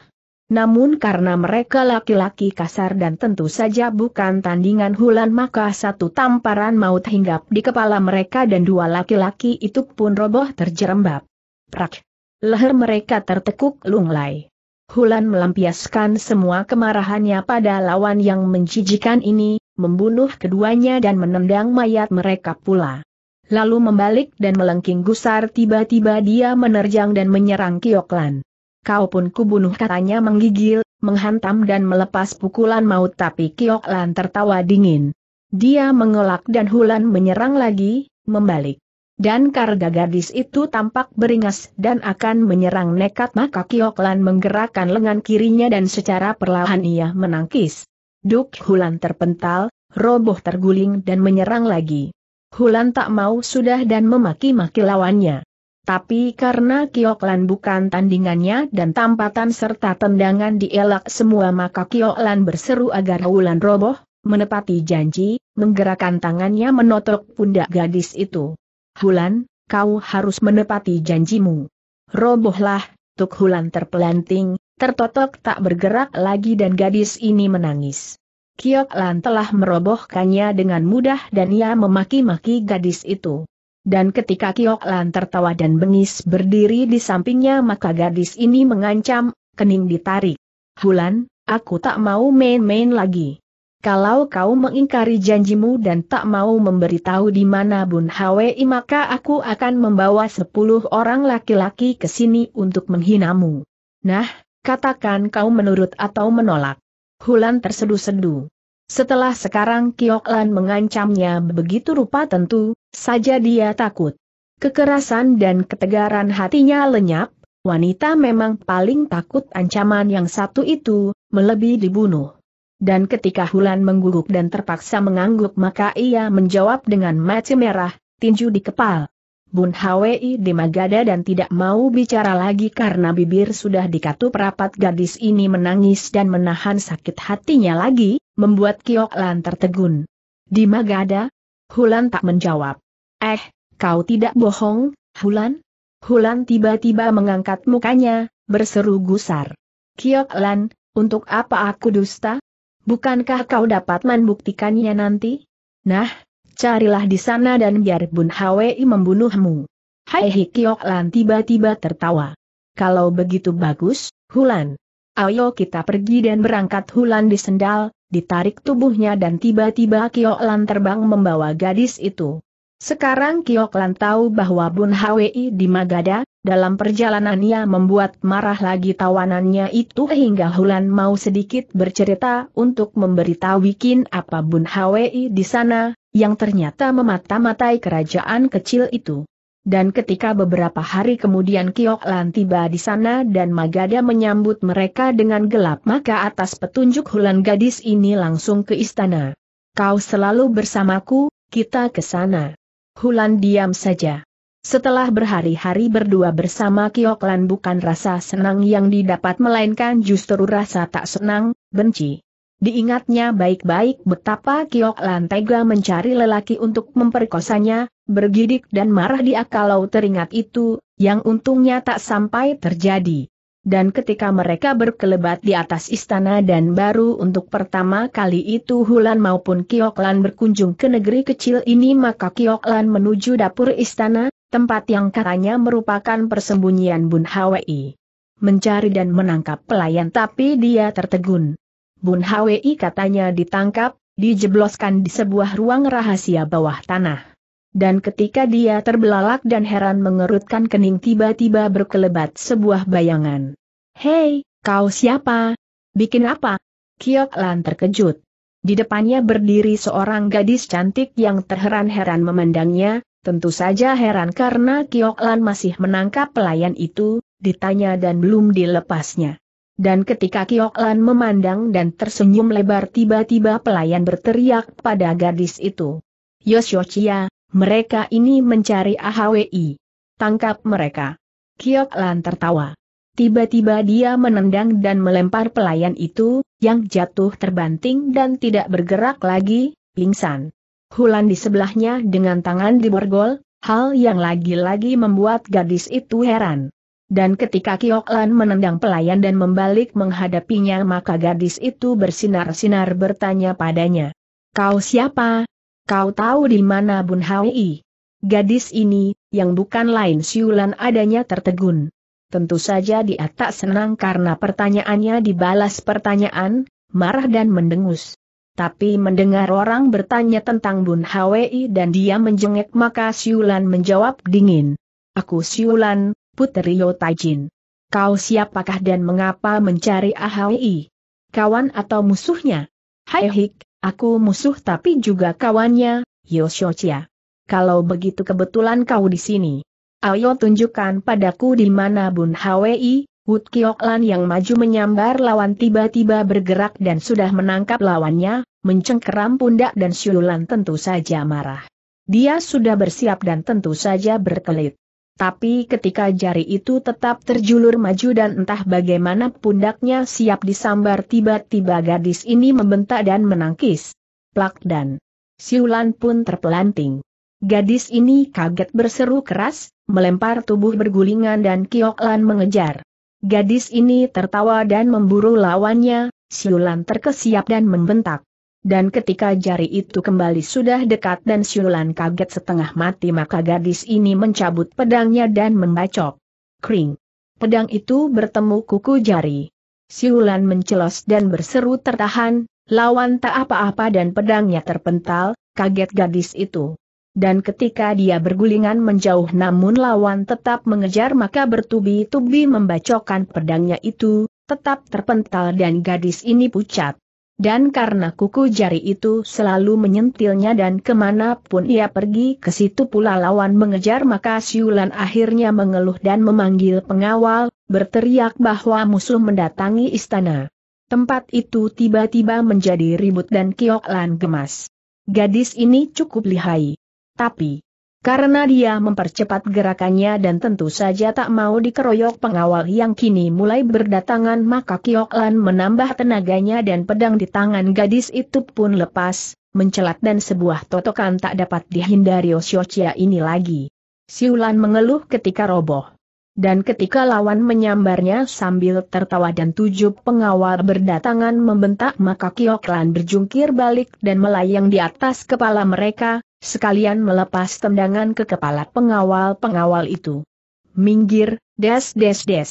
Namun karena mereka laki-laki kasar dan tentu saja bukan tandingan Hulan maka satu tamparan maut hinggap di kepala mereka dan dua laki-laki itu pun roboh terjerembab. Prak! Leher mereka tertekuk lunglai. Hulan melampiaskan semua kemarahannya pada lawan yang menjijikan ini, membunuh keduanya dan menendang mayat mereka pula. Lalu membalik dan melengking gusar tiba-tiba dia menerjang dan menyerang Kioklan. Kau pun kubunuh katanya menggigil, menghantam dan melepas pukulan maut tapi Kioklan tertawa dingin. Dia mengelak dan Hulan menyerang lagi, membalik. Dan karga gadis itu tampak beringas dan akan menyerang nekat maka Kioklan menggerakkan lengan kirinya dan secara perlahan ia menangkis. Duk Hulan terpental, roboh terguling dan menyerang lagi. Hulan tak mau sudah dan memaki-maki lawannya. Tapi karena Kioklan bukan tandingannya dan tampatan serta tendangan dielak semua maka Kioklan berseru agar Hulan roboh, menepati janji, menggerakkan tangannya menotok pundak gadis itu. Hulan, kau harus menepati janjimu. Robohlah, Tuk Hulan terpelanting, tertotok tak bergerak lagi dan gadis ini menangis. Kiok Lan telah merobohkannya dengan mudah dan ia memaki-maki gadis itu. Dan ketika Kiok Lan tertawa dan bengis berdiri di sampingnya maka gadis ini mengancam, kening ditarik. Hulan, aku tak mau main-main lagi. Kalau kau mengingkari janjimu dan tak mau memberitahu di mana Bun Hwi maka aku akan membawa sepuluh orang laki-laki ke sini untuk menghinamu. Nah, Katakan kau menurut atau menolak. Hulan tersedu-sedu. Setelah sekarang Kiok Lan mengancamnya begitu rupa tentu, saja dia takut. Kekerasan dan ketegaran hatinya lenyap, wanita memang paling takut ancaman yang satu itu, melebihi dibunuh. Dan ketika Hulan mengguguk dan terpaksa mengangguk maka ia menjawab dengan mata merah, tinju di kepal. Bun Hwi di Magada dan tidak mau bicara lagi karena bibir sudah dikatup rapat gadis ini menangis dan menahan sakit hatinya lagi, membuat Kiok Lan tertegun. Di Magada? Hulan tak menjawab. Eh, kau tidak bohong, Hulan? Hulan tiba-tiba mengangkat mukanya, berseru gusar. Kiok Lan, untuk apa aku dusta? Bukankah kau dapat membuktikannya nanti? Nah, carilah di sana dan biar Bun Hwi membunuhmu. Hai Kiok Lan tiba-tiba tertawa. Kalau begitu bagus, Hulan. Ayo kita pergi dan berangkat Hulan di sendal, ditarik tubuhnya dan tiba-tiba Kiok Lan terbang membawa gadis itu. Sekarang Kiok Lan tahu bahwa Bun Hwi di Magada, dalam perjalanannya membuat marah lagi tawanannya itu hingga Hulan mau sedikit bercerita untuk memberitahu Wikin apa Bun Hwi di sana, yang ternyata memata-matai kerajaan kecil itu. Dan ketika beberapa hari kemudian Kiok Lan tiba di sana dan Magada menyambut mereka dengan gelap maka atas petunjuk Hulan gadis ini langsung ke istana. Kau selalu bersamaku, kita ke sana. Hulan diam saja. Setelah berhari-hari berdua bersama Kiok Lan bukan rasa senang yang didapat melainkan justru rasa tak senang, benci. Diingatnya baik-baik betapa Kiok Lan tega mencari lelaki untuk memperkosanya, bergidik dan marah dia kalau teringat itu, yang untungnya tak sampai terjadi. Dan ketika mereka berkelebat di atas istana dan baru untuk pertama kali itu Hulan maupun Kiok Lan berkunjung ke negeri kecil ini maka Kiok Lan menuju dapur istana, tempat yang katanya merupakan persembunyian Bun Hwi. Mencari dan menangkap pelayan tapi dia tertegun. Bun Hwi katanya ditangkap, dijebloskan di sebuah ruang rahasia bawah tanah. Dan ketika dia terbelalak dan heran mengerutkan kening tiba-tiba berkelebat sebuah bayangan. Hei, kau siapa? Bikin apa? Kiok Lan terkejut. Di depannya berdiri seorang gadis cantik yang terheran-heran memandangnya, Tentu saja heran karena Kiok Lan masih menangkap pelayan itu, ditanya dan belum dilepasnya. Dan ketika Kiok Lan memandang dan tersenyum lebar tiba-tiba pelayan berteriak pada gadis itu. Yoshiochia, mereka ini mencari AHWI. Tangkap mereka. Kiok Lan tertawa. Tiba-tiba dia menendang dan melempar pelayan itu, yang jatuh terbanting dan tidak bergerak lagi, pingsan. Hulan di sebelahnya dengan tangan di borgol, hal yang lagi-lagi membuat gadis itu heran. Dan ketika Kiok Lan menendang pelayan dan membalik menghadapinya maka gadis itu bersinar-sinar bertanya padanya. Kau siapa? Kau tahu di mana Bun Hui? Gadis ini, yang bukan lain Siulan adanya tertegun. Tentu saja dia tak senang karena pertanyaannya dibalas pertanyaan, marah dan mendengus. Tapi mendengar orang bertanya tentang Bun Hwi dan dia menjengek maka Siulan menjawab dingin. Aku Siulan, Putri Yotajin. Kau siapakah dan mengapa mencari Ahwi? Kawan atau musuhnya? Hai Hik, aku musuh tapi juga kawannya, Yoshochia. Kalau begitu kebetulan kau di sini. Ayo tunjukkan padaku di mana Bun Hwi, Wut Kiok Lan yang maju menyambar lawan tiba-tiba bergerak dan sudah menangkap lawannya, mencengkeram pundak dan Syulan tentu saja marah. Dia sudah bersiap dan tentu saja berkelit. Tapi ketika jari itu tetap terjulur maju dan entah bagaimana pundaknya siap disambar tiba-tiba gadis ini membentak dan menangkis. Plak dan Siulan pun terpelanting. Gadis ini kaget berseru keras, melempar tubuh bergulingan dan Kiok Lan mengejar. Gadis ini tertawa dan memburu lawannya, Siulan terkesiap dan membentak. Dan ketika jari itu kembali sudah dekat dan Siulan kaget setengah mati maka gadis ini mencabut pedangnya dan membacok. Kring. Pedang itu bertemu kuku jari. Siulan mencelos dan berseru tertahan, lawan tak apa-apa dan pedangnya terpental, kaget gadis itu. Dan ketika dia bergulingan menjauh namun lawan tetap mengejar maka bertubi-tubi membacokkan pedangnya itu, tetap terpental dan gadis ini pucat. Dan karena kuku jari itu selalu menyentilnya dan ke mana pun ia pergi ke situ pula lawan mengejar maka Siulan akhirnya mengeluh dan memanggil pengawal, berteriak bahwa musuh mendatangi istana. Tempat itu tiba-tiba menjadi ribut dan Kiok Lan gemas. Gadis ini cukup lihai. Tapi, karena dia mempercepat gerakannya dan tentu saja tak mau dikeroyok pengawal yang kini mulai berdatangan maka Kiok Lan menambah tenaganya dan pedang di tangan gadis itu pun lepas, mencelat dan sebuah totokan tak dapat dihindari Osyochia ini lagi. Siulan mengeluh ketika roboh. Dan ketika lawan menyambarnya sambil tertawa dan tujuh pengawal berdatangan membentak maka Kiok Lan berjungkir balik dan melayang di atas kepala mereka, sekalian melepas tendangan ke kepala pengawal-pengawal itu. Minggir, des des des.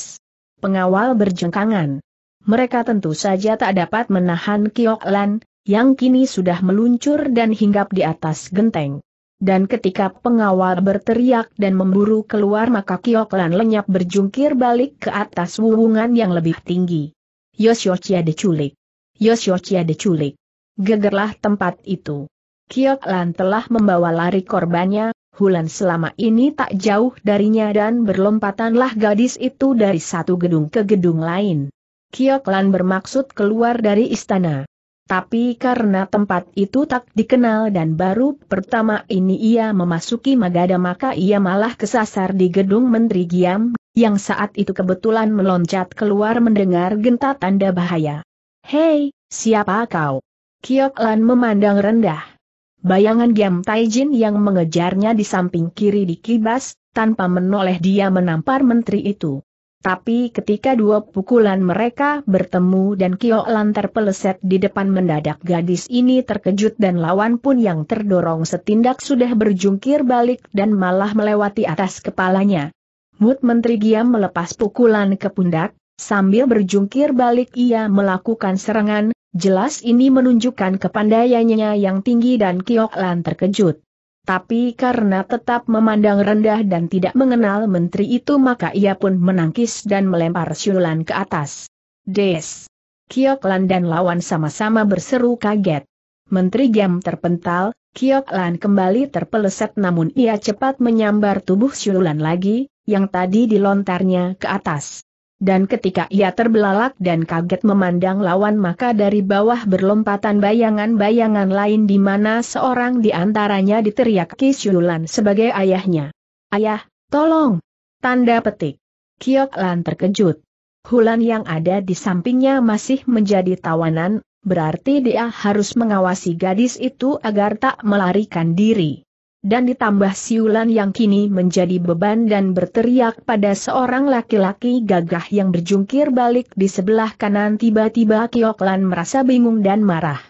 Pengawal berjengkangan. Mereka tentu saja tak dapat menahan Kiok Lan, yang kini sudah meluncur dan hinggap di atas genteng. Dan ketika pengawal berteriak dan memburu keluar maka Kiok Lan lenyap berjungkir balik ke atas wuwungan yang lebih tinggi. Yoshiochia diculik. Yoshiochia diculik. Gegerlah tempat itu. Kiok Lan telah membawa lari korbannya, Hulan selama ini tak jauh darinya dan berlompatanlah gadis itu dari satu gedung ke gedung lain. Kiok Lan bermaksud keluar dari istana. Tapi karena tempat itu tak dikenal dan baru pertama ini ia memasuki Magada maka ia malah kesasar di gedung Menteri Giam, yang saat itu kebetulan meloncat keluar mendengar gentar tanda bahaya. Hei, siapa kau? Kiok Lan memandang rendah. Bayangan Giam Taijin yang mengejarnya di samping kiri dikibas, tanpa menoleh dia menampar menteri itu. Tapi ketika dua pukulan mereka bertemu dan Kio Lan terpeleset di depan mendadak gadis ini terkejut dan lawan pun yang terdorong setindak sudah berjungkir balik dan malah melewati atas kepalanya. Mut Menteri Giam melepas pukulan ke pundak, sambil berjungkir balik ia melakukan serangan, Jelas ini menunjukkan kepandaiannya yang tinggi dan Kiok Lan terkejut. Tapi karena tetap memandang rendah dan tidak mengenal menteri itu maka ia pun menangkis dan melempar Syulan ke atas. Des! Kiok Lan dan lawan sama-sama berseru kaget. Menteri Giam terpental, Kiok Lan kembali terpeleset namun ia cepat menyambar tubuh Siulan lagi, yang tadi dilontarnya ke atas. Dan ketika ia terbelalak dan kaget memandang lawan maka dari bawah berlompatan bayangan-bayangan lain di mana seorang di antaranya diteriaki Siulan sebagai ayahnya. Ayah, tolong! Tanda petik. Kiok Lan terkejut. Hulan yang ada di sampingnya masih menjadi tawanan, berarti dia harus mengawasi gadis itu agar tak melarikan diri. Dan ditambah siulan yang kini menjadi beban dan berteriak pada seorang laki-laki gagah yang berjungkir balik di sebelah kanan tiba-tiba Kioklan merasa bingung dan marah.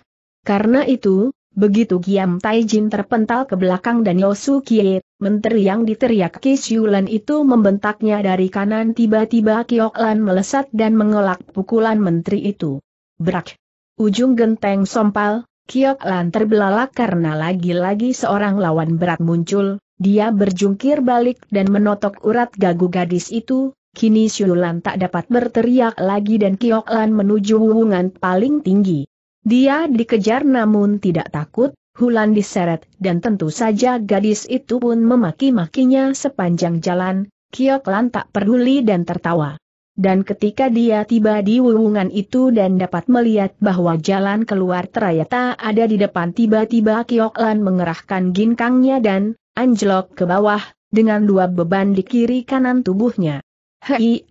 Karena itu, begitu Giam Taijin terpental ke belakang dan Yosu Kie, menteri yang diteriaki siulan itu membentaknya dari kanan tiba-tiba Kioklan melesat dan mengelak pukulan menteri itu. Brak! ujung genteng sompal, Kiok Lan terbelalak karena lagi-lagi seorang lawan berat muncul, dia berjungkir balik dan menotok urat gagu gadis itu, kini Syulan tak dapat berteriak lagi dan Kiok Lan menuju hubungan paling tinggi. Dia dikejar namun tidak takut, Hulan diseret, dan tentu saja gadis itu pun memaki-makinya sepanjang jalan, Kiok Lan tak peduli dan tertawa. Dan ketika dia tiba di wuwungan itu dan dapat melihat bahwa jalan keluar ternyata ada di depan tiba-tiba Kiok Lan mengerahkan ginkangnya dan anjlok ke bawah, dengan dua beban di kiri kanan tubuhnya. Hei,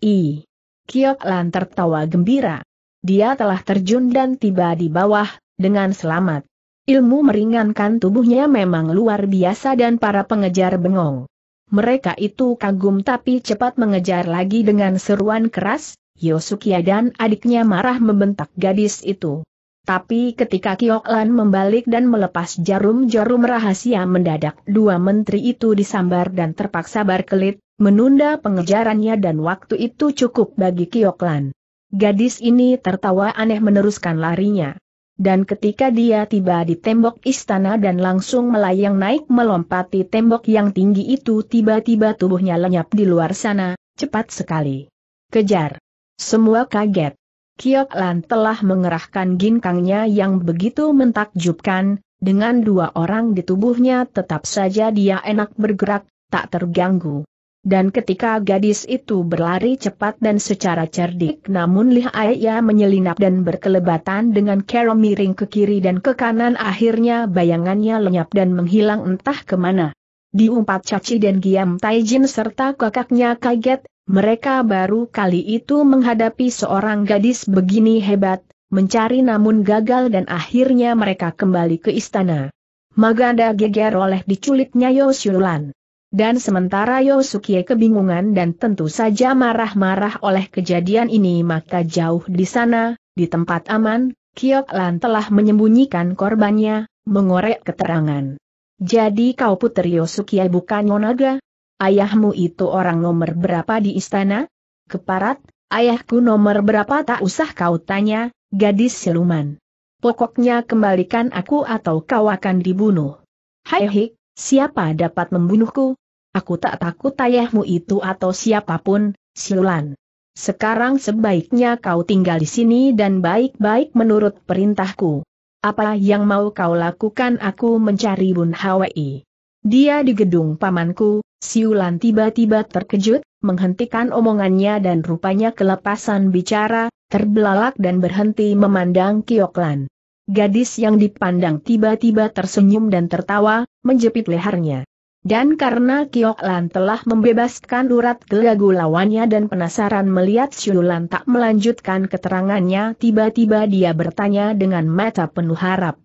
Kiok Lan tertawa gembira. Dia telah terjun dan tiba di bawah, dengan selamat. Ilmu meringankan tubuhnya memang luar biasa dan para pengejar bengong. Mereka itu kagum tapi cepat mengejar lagi dengan seruan keras, Yosukia dan adiknya marah membentak gadis itu. Tapi ketika Kiok Lan membalik dan melepas jarum-jarum rahasia mendadak dua menteri itu disambar dan terpaksa berkelit, menunda pengejarannya dan waktu itu cukup bagi Kiok Lan. Gadis ini tertawa aneh meneruskan larinya dan ketika dia tiba di tembok istana dan langsung melayang naik melompati tembok yang tinggi itu tiba-tiba tubuhnya lenyap di luar sana, cepat sekali. Kejar. Semua kaget. Kiok Lan telah mengerahkan ginkangnya yang begitu mentakjubkan, dengan dua orang di tubuhnya tetap saja dia enak bergerak, tak terganggu. Dan ketika gadis itu berlari cepat dan secara cerdik namun lihai ia menyelinap dan berkelebatan dengan kero miring ke kiri dan ke kanan akhirnya bayangannya lenyap dan menghilang entah ke mana. Diumpat Caci dan Giam Taijin serta kakaknya kaget, mereka baru kali itu menghadapi seorang gadis begini hebat, mencari namun gagal dan akhirnya mereka kembali ke istana. Maganda geger oleh diculiknya Yosulan. Dan sementara Yosuke kebingungan dan tentu saja marah-marah oleh kejadian ini maka jauh di sana, di tempat aman, Kiok Lan telah menyembunyikan korbannya, mengorek keterangan. Jadi kau putri Yosuke bukan Yonaga? Ayahmu itu orang nomor berapa di istana? Keparat, ayahku nomor berapa tak usah kau tanya, gadis siluman. Pokoknya kembalikan aku atau kau akan dibunuh. Hai hik, siapa dapat membunuhku? Aku tak takut ayahmu itu atau siapa pun, Siulan. Sekarang sebaiknya kau tinggal di sini dan baik-baik menurut perintahku. Apa yang mau kau lakukan aku mencari Bun Hwi. Dia di gedung pamanku, Siulan tiba-tiba terkejut, menghentikan omongannya dan rupanya kelepasan bicara, terbelalak dan berhenti memandang Kioklan. Gadis yang dipandang tiba-tiba tersenyum dan tertawa, menjepit lehernya. Dan karena Kiok Lan telah membebaskan urat gelagu lawannya dan penasaran melihat Syulan tak melanjutkan keterangannya tiba-tiba dia bertanya dengan mata penuh harap.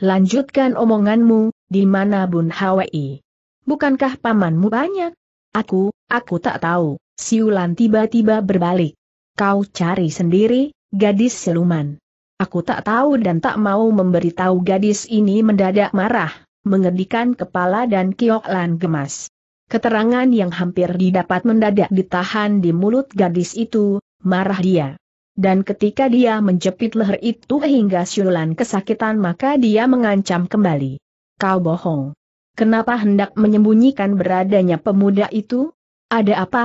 Lanjutkan omonganmu, di mana Bun Hwi? Bukankah pamanmu banyak? Aku, aku tak tahu, Siulan tiba-tiba berbalik. Kau cari sendiri, gadis siluman. Aku tak tahu dan tak mau memberitahu gadis ini mendadak marah mengedikan kepala dan Kiok Lan gemas. Keterangan yang hampir didapat mendadak ditahan di mulut gadis itu, marah dia. Dan ketika dia menjepit leher itu hingga Syulan kesakitan maka dia mengancam kembali. Kau bohong. Kenapa hendak menyembunyikan beradanya pemuda itu? Ada apa?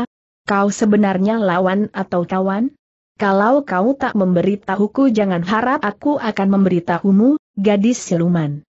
Kau sebenarnya lawan atau kawan? Kalau kau tak memberitahuku jangan harap aku akan memberitahumu, gadis siluman.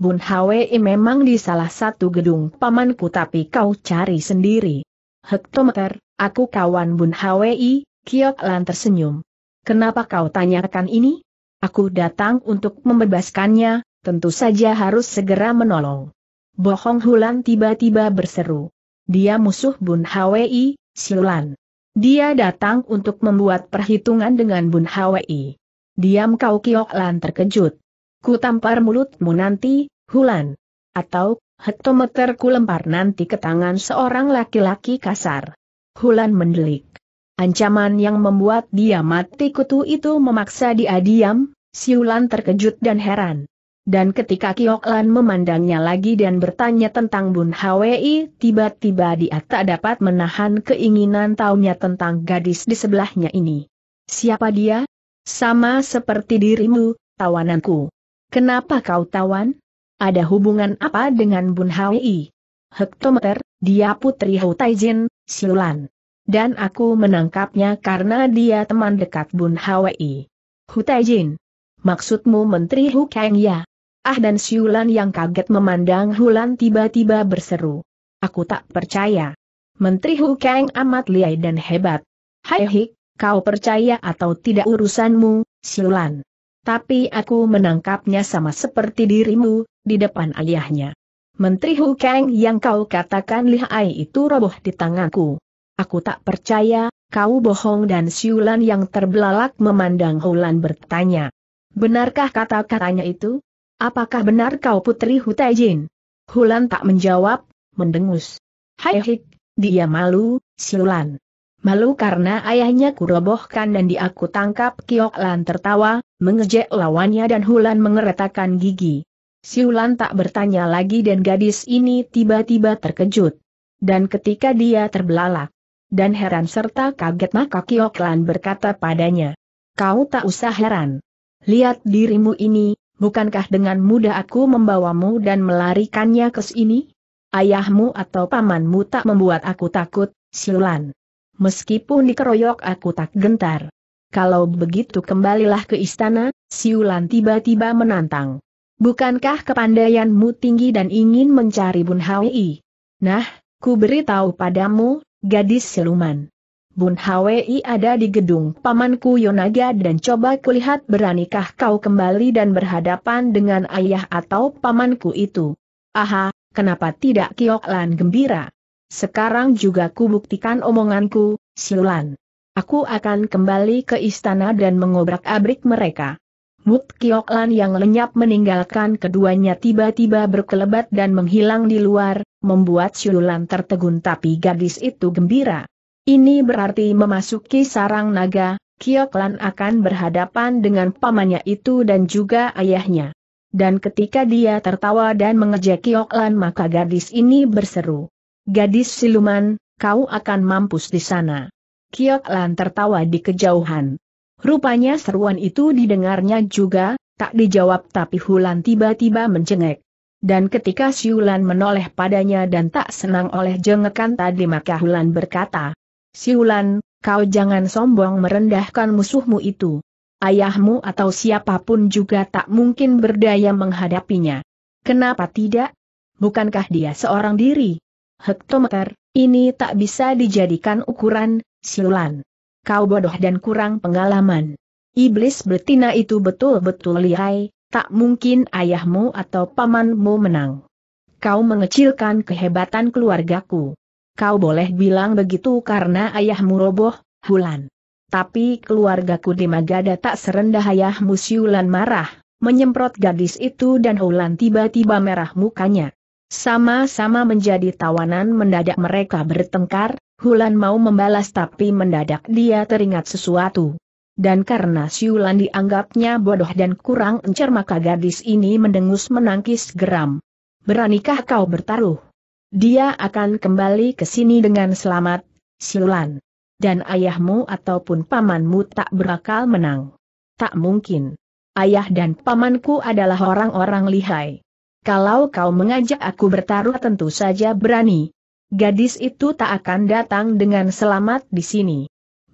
Bun Hwi memang di salah satu gedung pamanku tapi kau cari sendiri. Hektometer, aku kawan Bun Hwi, Kiok Lan tersenyum. Kenapa kau tanyakan ini? Aku datang untuk membebaskannya, tentu saja harus segera menolong. Bohong Hulan tiba-tiba berseru. Dia musuh Bun Hwi, Siulan. Dia datang untuk membuat perhitungan dengan Bun Hwi. Diam kau Kiok Lan terkejut. Ku tampar mulutmu nanti, Hulan. Atau, hektometer ku lempar nanti ke tangan seorang laki-laki kasar. Hulan mendelik. Ancaman yang membuat dia mati kutu itu memaksa dia diam, Siulan terkejut dan heran. Dan ketika Kiok Lan memandangnya lagi dan bertanya tentang Bun Hwi, tiba-tiba dia tak dapat menahan keinginan taunya tentang gadis di sebelahnya ini. Siapa dia? Sama seperti dirimu, tawananku. Kenapa kau tawan? Ada hubungan apa dengan Bun Hui? Hektometer, dia putri Hu Taijin, Siulan. Dan aku menangkapnya karena dia teman dekat Bun Hui. Hu Taijin. Maksudmu Menteri Hu Kang ya? Ah dan Siulan yang kaget memandang Hulan tiba-tiba berseru. Aku tak percaya. Menteri Hu Kang amat liai dan hebat. Hai Hik, kau percaya atau tidak urusanmu, Siulan. Tapi aku menangkapnya sama seperti dirimu, di depan ayahnya. Menteri Hu Kang yang kau katakan lihai itu roboh di tanganku. Aku tak percaya, kau bohong dan Siulan yang terbelalak memandang Hulan bertanya. Benarkah kata-katanya itu? Apakah benar kau putri Hu Taijin? Hulan tak menjawab, mendengus. Hai dia malu, Siulan. Malu karena ayahnya kurobohkan dan di aku tangkap Kiok Lan tertawa, mengejek lawannya dan Hulan mengeretakan gigi. Siulan tak bertanya lagi dan gadis ini tiba-tiba terkejut. Dan ketika dia terbelalak dan heran serta kaget maka Kiok Lan berkata padanya, Kau tak usah heran. Lihat dirimu ini, bukankah dengan mudah aku membawamu dan melarikannya ke sini? Ayahmu atau pamanmu tak membuat aku takut, Siulan. Meskipun dikeroyok aku tak gentar. Kalau begitu kembalilah ke istana, Siulan tiba-tiba menantang. Bukankah kepandaianmu tinggi dan ingin mencari Bun Hwi? Nah, ku beritahu padamu, gadis siluman. Bun Hwi ada di gedung pamanku Yonaga dan coba kulihat beranikah kau kembali dan berhadapan dengan ayah atau pamanku itu. Aha, kenapa tidak Kiok Lan gembira? Sekarang juga kubuktikan omonganku, Siulan. Aku akan kembali ke istana dan mengobrak-abrik mereka. Mut Kioklan yang lenyap meninggalkan keduanya tiba-tiba berkelebat dan menghilang di luar, membuat Siulan tertegun tapi gadis itu gembira. Ini berarti memasuki sarang naga, Kioklan akan berhadapan dengan pamannya itu dan juga ayahnya. Dan ketika dia tertawa dan mengejek Kioklan maka gadis ini berseru. Gadis siluman, kau akan mampus di sana. Kiok Lan tertawa di kejauhan. Rupanya seruan itu didengarnya juga, tak dijawab tapi Hulan tiba-tiba mencengek. Dan ketika Siulan menoleh padanya dan tak senang oleh jengekan tadi maka Hulan berkata, Siulan, kau jangan sombong merendahkan musuhmu itu. Ayahmu atau siapa pun juga tak mungkin berdaya menghadapinya. Kenapa tidak? Bukankah dia seorang diri? hektometer, ini tak bisa dijadikan ukuran, siulan. Kau bodoh dan kurang pengalaman. Iblis betina itu betul-betul lihai, tak mungkin ayahmu atau pamanmu menang. Kau mengecilkan kehebatan keluargaku. Kau boleh bilang begitu karena ayahmu roboh, Hulan. Tapi keluargaku di Magada tak serendah ayahmu Siulan marah, menyemprot gadis itu dan Hulan tiba-tiba merah mukanya. Sama-sama menjadi tawanan mendadak mereka bertengkar, Hulan mau membalas tapi mendadak dia teringat sesuatu. Dan karena Siulan dianggapnya bodoh dan kurang encer maka gadis ini mendengus menangkis geram. Beranikah kau bertaruh? Dia akan kembali ke sini dengan selamat, Siulan. Dan ayahmu ataupun pamanmu tak berakal menang. Tak mungkin. Ayah dan pamanku adalah orang-orang lihai. Kalau kau mengajak aku bertaruh tentu saja berani. Gadis itu tak akan datang dengan selamat di sini.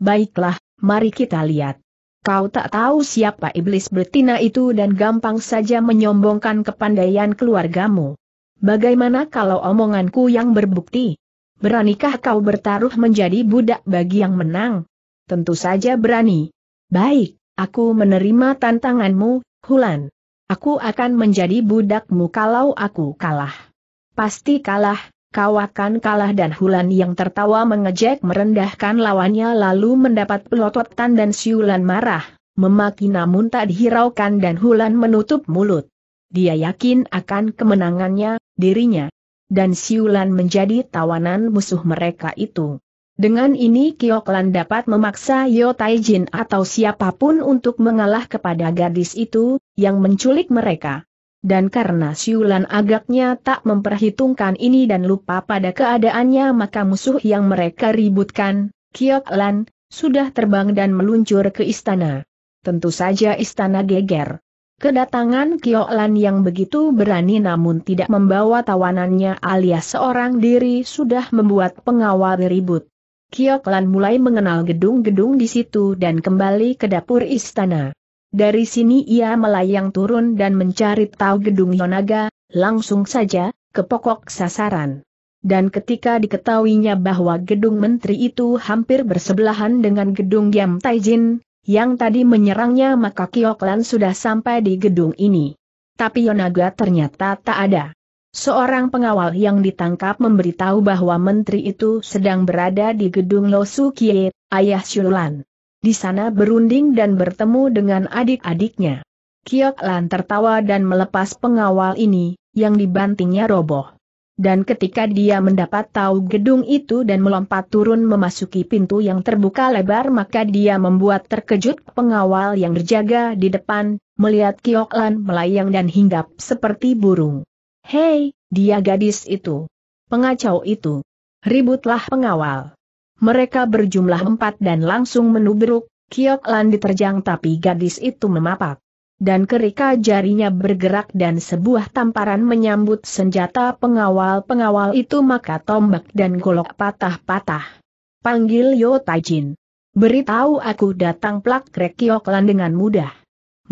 Baiklah, mari kita lihat. Kau tak tahu siapa iblis betina itu dan gampang saja menyombongkan kepandaian keluargamu. Bagaimana kalau omonganku yang berbukti? Beranikah kau bertaruh menjadi budak bagi yang menang? Tentu saja berani. Baik, aku menerima tantanganmu, Hulan. Aku akan menjadi budakmu kalau aku kalah. Pasti kalah, kau akan kalah dan Hulan yang tertawa mengejek merendahkan lawannya lalu mendapat pelototan dan siulan marah, memaki namun tak dihiraukan dan Hulan menutup mulut. Dia yakin akan kemenangannya, dirinya. Dan Siulan menjadi tawanan musuh mereka itu. Dengan ini Kiok Lan dapat memaksa Yo Taijin atau siapa pun untuk mengalah kepada gadis itu, yang menculik mereka. Dan karena Siulan agaknya tak memperhitungkan ini dan lupa pada keadaannya maka musuh yang mereka ributkan, Kiok Lan, sudah terbang dan meluncur ke istana. Tentu saja istana geger. Kedatangan Lan yang begitu berani namun tidak membawa tawanannya alias seorang diri sudah membuat pengawal ribut. Lan mulai mengenal gedung-gedung di situ dan kembali ke dapur istana. Dari sini ia melayang turun dan mencari tahu gedung Yonaga, langsung saja, ke pokok sasaran. Dan ketika diketahuinya bahwa gedung menteri itu hampir bersebelahan dengan gedung Yam Taijin, yang tadi menyerangnya maka Kioklan sudah sampai di gedung ini. Tapi Yonaga ternyata tak ada. Seorang pengawal yang ditangkap memberitahu bahwa menteri itu sedang berada di gedung Losu Kie, ayah Shulan. Di sana berunding dan bertemu dengan adik-adiknya. Kiok Lan tertawa dan melepas pengawal ini, yang dibantingnya roboh. Dan ketika dia mendapat tahu gedung itu dan melompat turun memasuki pintu yang terbuka lebar maka dia membuat terkejut pengawal yang berjaga di depan, melihat Kiok Lan melayang dan hinggap seperti burung. Hei, dia gadis itu. Pengacau itu. Ributlah pengawal. Mereka berjumlah empat dan langsung menubruk, Kiok Lan diterjang tapi gadis itu memapak dan kerika jarinya bergerak dan sebuah tamparan menyambut senjata pengawal-pengawal itu maka tombak dan golok patah-patah. Panggil Yo Taijin. Beritahu aku datang plak Rekioklan dengan mudah.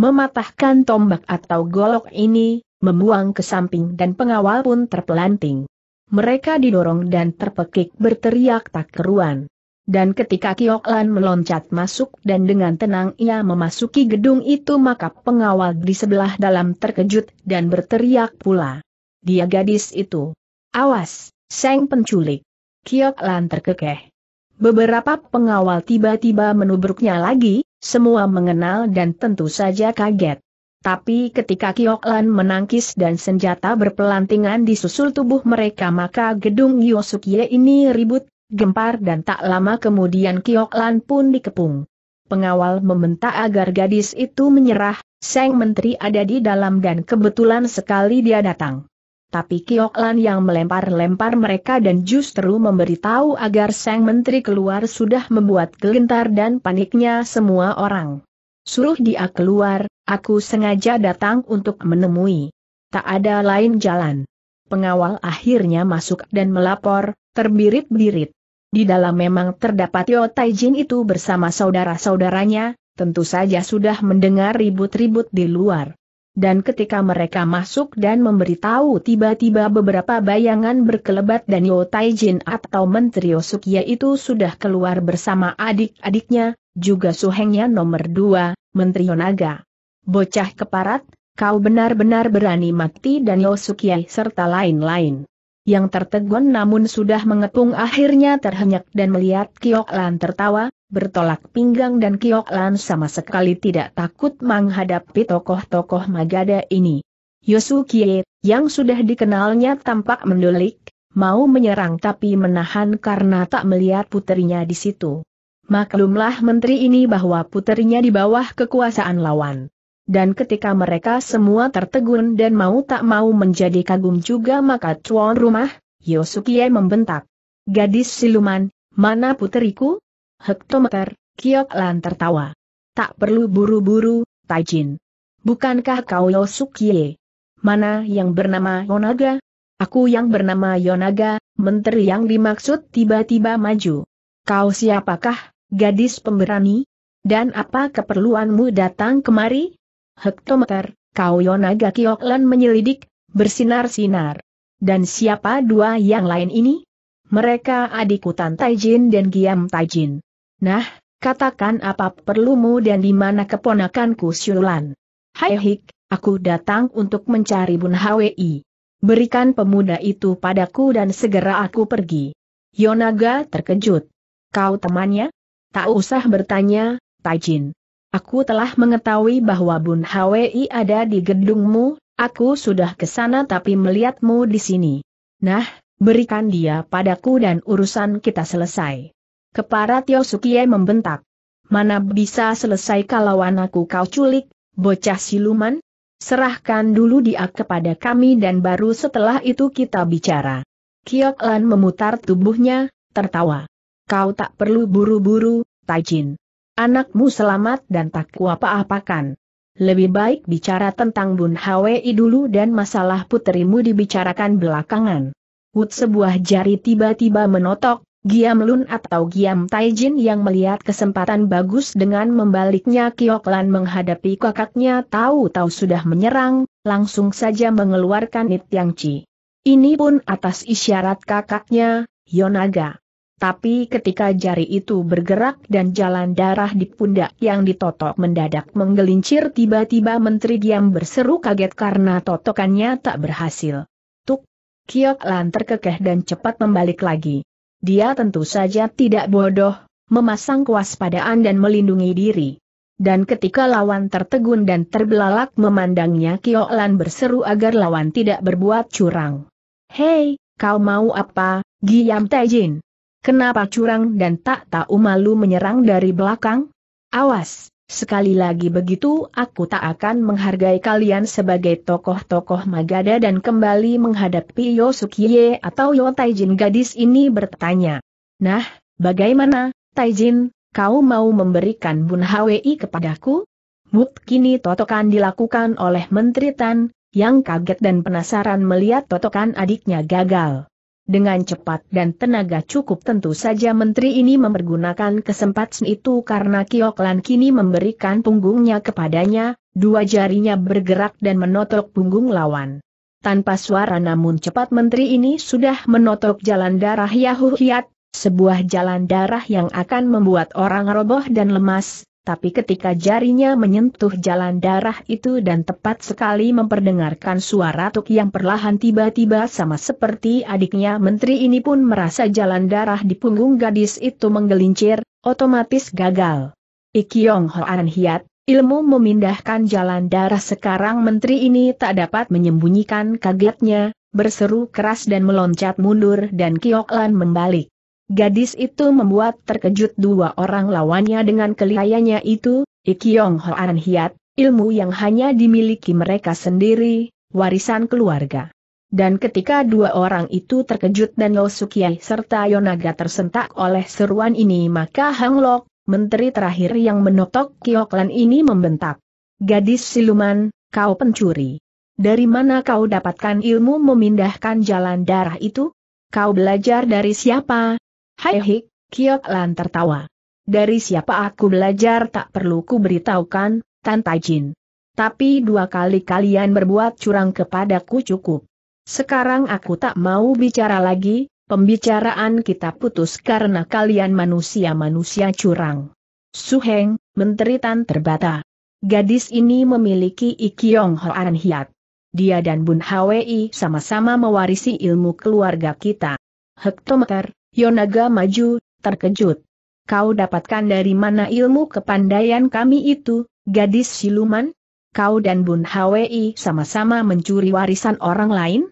Mematahkan tombak atau golok ini, membuang ke samping dan pengawal pun terpelanting. Mereka didorong dan terpekik berteriak tak keruan. Dan ketika Kiok Lan meloncat masuk dan dengan tenang ia memasuki gedung itu maka pengawal di sebelah dalam terkejut dan berteriak pula. Dia gadis itu. Awas, Seng penculik. Kiok Lan terkekeh. Beberapa pengawal tiba-tiba menubruknya lagi, semua mengenal dan tentu saja kaget. Tapi ketika Kiok Lan menangkis dan senjata berpelantingan di susul tubuh mereka maka gedung Yosukie ini ribut gempar dan tak lama kemudian Kiok Lan pun dikepung. Pengawal meminta agar gadis itu menyerah, Seng Menteri ada di dalam dan kebetulan sekali dia datang. Tapi Kiok Lan yang melempar-lempar mereka dan justru memberitahu agar Seng Menteri keluar sudah membuat gelentar dan paniknya semua orang. Suruh dia keluar, aku sengaja datang untuk menemui. Tak ada lain jalan. Pengawal akhirnya masuk dan melapor, terbirit-birit. Di dalam memang terdapat Yo Taijin itu bersama saudara-saudaranya, tentu saja sudah mendengar ribut-ribut di luar. Dan ketika mereka masuk dan memberitahu tiba-tiba beberapa bayangan berkelebat dan Yo Taijin atau Menteri Yosukia itu sudah keluar bersama adik-adiknya, juga suhengnya nomor dua, Menteri Yonaga. Bocah keparat, kau benar-benar berani mati dan Yosukia serta lain-lain yang tertegun namun sudah mengepung akhirnya terhenyak dan melihat Kiok Lan tertawa, bertolak pinggang dan Kiok Lan sama sekali tidak takut menghadapi tokoh-tokoh Magada ini. Yosukie, yang sudah dikenalnya tampak mendulik, mau menyerang tapi menahan karena tak melihat puterinya di situ. Maklumlah menteri ini bahwa puterinya di bawah kekuasaan lawan. Dan ketika mereka semua tertegun dan mau tak mau menjadi kagum juga maka tuan rumah, Yosukie membentak. Gadis siluman, mana puteriku? Hektometer, Kiok Lan tertawa. Tak perlu buru-buru, Taijin. Bukankah kau Yosukie? Mana yang bernama Yonaga? Aku yang bernama Yonaga, menteri yang dimaksud tiba-tiba maju. Kau siapakah, gadis pemberani? Dan apa keperluanmu datang kemari? Hektometer, kau Yonaga Kioklan menyelidik, bersinar-sinar. Dan siapa dua yang lain ini? Mereka adikku Tan Taijin dan Giam Taijin. Nah, katakan apa perlumu dan di mana keponakanku Syulan. Hai Hik, aku datang untuk mencari Bun Hwi. Berikan pemuda itu padaku dan segera aku pergi. Yonaga terkejut. Kau temannya? Tak usah bertanya, Taijin. Aku telah mengetahui bahwa Bun Hwi ada di gedungmu, aku sudah ke sana tapi melihatmu di sini. Nah, berikan dia padaku dan urusan kita selesai. Kepala Tio Sukie membentak. Mana bisa selesai kalau anakku kau culik, bocah siluman? Serahkan dulu dia kepada kami dan baru setelah itu kita bicara. Kiok Lan memutar tubuhnya, tertawa. Kau tak perlu buru-buru, Taijin. Anakmu selamat dan tak kuapa-apakan. Lebih baik bicara tentang Bun Hwi dulu dan masalah puterimu dibicarakan belakangan. Wut sebuah jari tiba-tiba menotok, Giam Lun atau Giam Taijin yang melihat kesempatan bagus dengan membaliknya Kiok Lan menghadapi kakaknya tahu-tahu sudah menyerang, langsung saja mengeluarkan Nit Yang Chi. Ini pun atas isyarat kakaknya, Yonaga. Tapi ketika jari itu bergerak dan jalan darah di pundak yang ditotok mendadak menggelincir tiba-tiba Menteri Giam berseru kaget karena totokannya tak berhasil. Tuk! Kiok Lan terkekeh dan cepat membalik lagi dia tentu saja tidak bodoh, memasang kewaspadaan dan melindungi diri. Dan ketika lawan tertegun dan terbelalak memandangnya Kio Lan berseru agar lawan tidak berbuat curang. Hei, kau mau apa, Giam Taijin? Kenapa curang dan tak tahu malu menyerang dari belakang? Awas, sekali lagi begitu aku tak akan menghargai kalian sebagai tokoh-tokoh Magada dan kembali menghadapi Yosukie atau Yo Taijin gadis ini bertanya. Nah, bagaimana, Taijin, kau mau memberikan Bun Hwi kepadaku? Mut kini totokan dilakukan oleh Menteri Tan, yang kaget dan penasaran melihat totokan adiknya gagal. Dengan cepat dan tenaga cukup tentu saja menteri ini mempergunakan kesempatan itu karena Kiok Lan kini memberikan punggungnya kepadanya, dua jarinya bergerak dan menotok punggung lawan. Tanpa suara namun cepat menteri ini sudah menotok jalan darah Yahuhiat, sebuah jalan darah yang akan membuat orang roboh dan lemas, tapi ketika jarinya menyentuh jalan darah itu dan tepat sekali memperdengarkan suara tuk yang perlahan tiba-tiba sama seperti adiknya menteri ini pun merasa jalan darah di punggung gadis itu menggelincir, otomatis gagal. Ikyong Hoan Hiat, ilmu memindahkan jalan darah sekarang menteri ini tak dapat menyembunyikan kagetnya, berseru keras dan meloncat mundur dan Kiok Lan membalik. Gadis itu membuat terkejut dua orang lawannya dengan kelihayannya itu, Ikyong Hoan Hiat, ilmu yang hanya dimiliki mereka sendiri, warisan keluarga. Dan ketika dua orang itu terkejut dan Lo Sukiai serta Yonaga tersentak oleh seruan ini maka Hang Lok, menteri terakhir yang menotok Kioklan ini membentak. Gadis siluman, kau pencuri. Dari mana kau dapatkan ilmu memindahkan jalan darah itu? Kau belajar dari siapa? Hai Hik, Kiok Lan tertawa. Dari siapa aku belajar tak perlu ku beritahukan, Tan Jin. Tapi dua kali kalian berbuat curang kepadaku cukup. Sekarang aku tak mau bicara lagi, pembicaraan kita putus karena kalian manusia-manusia curang. Suheng, Menteri Tan terbata. Gadis ini memiliki Ikyong Hoan Hiat. Dia dan Bun Hwi sama-sama mewarisi ilmu keluarga kita. Hektometer, Yonaga maju, terkejut. Kau dapatkan dari mana ilmu kepandaian kami itu, gadis siluman? Kau dan Bun Hwi sama-sama mencuri warisan orang lain?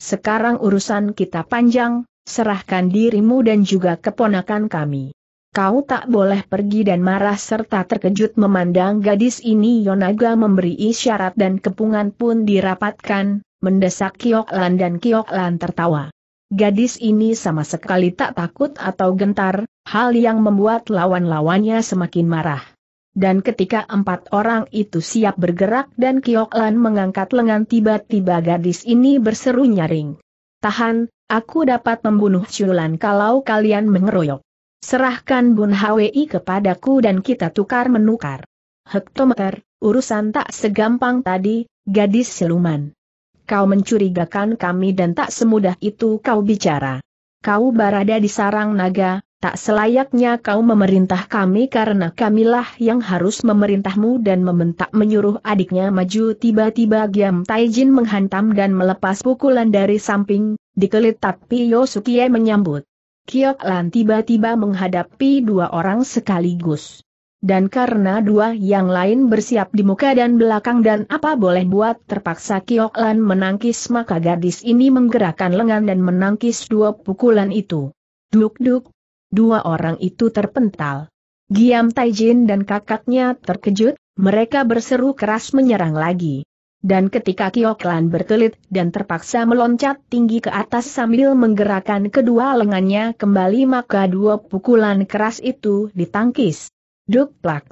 Sekarang urusan kita panjang, serahkan dirimu dan juga keponakan kami. Kau tak boleh pergi dan marah serta terkejut memandang gadis ini Yonaga memberi isyarat dan kepungan pun dirapatkan, mendesak Kiok Lan dan Kiok Lan tertawa. Gadis ini sama sekali tak takut atau gentar, hal yang membuat lawan-lawannya semakin marah. Dan ketika empat orang itu siap bergerak dan Kiok Lan mengangkat lengan tiba-tiba gadis ini berseru nyaring. Tahan, aku dapat membunuh Chulan kalau kalian mengeroyok. Serahkan Bun HWI kepadaku dan kita tukar-menukar. Hektometer, urusan tak segampang tadi, gadis siluman. Kau mencurigakan kami dan tak semudah itu kau bicara. Kau berada di sarang naga, tak selayaknya kau memerintah kami karena kamilah yang harus memerintahmu dan membentak menyuruh adiknya maju tiba-tiba Giam Taijin menghantam dan melepas pukulan dari samping, dikelit tapi Yosukie menyambut. Kiok Lan tiba-tiba menghadapi dua orang sekaligus. Dan karena dua yang lain bersiap di muka dan belakang dan apa boleh buat terpaksa Kiok Lan menangkis maka gadis ini menggerakkan lengan dan menangkis dua pukulan itu. Duk-duk, Dua orang itu terpental. Giam Taijin dan kakaknya terkejut, mereka berseru keras menyerang lagi. Dan ketika Kioklan berkelit dan terpaksa meloncat tinggi ke atas sambil menggerakkan kedua lengannya kembali maka dua pukulan keras itu ditangkis. Duk plak.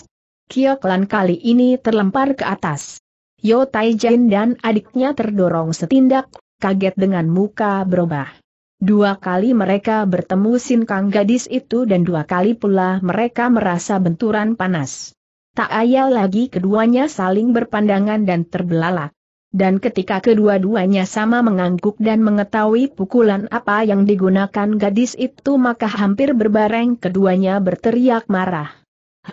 Kioklan kali ini terlempar ke atas. Yo Taijin dan adiknya terdorong setindak, kaget dengan muka berubah. Dua kali mereka bertemu Sin Kang gadis itu dan dua kali pula mereka merasa benturan panas. Tak ayal lagi keduanya saling berpandangan dan terbelalak. Dan ketika kedua-duanya sama mengangguk dan mengetahui pukulan apa yang digunakan gadis itu maka hampir berbareng keduanya berteriak marah.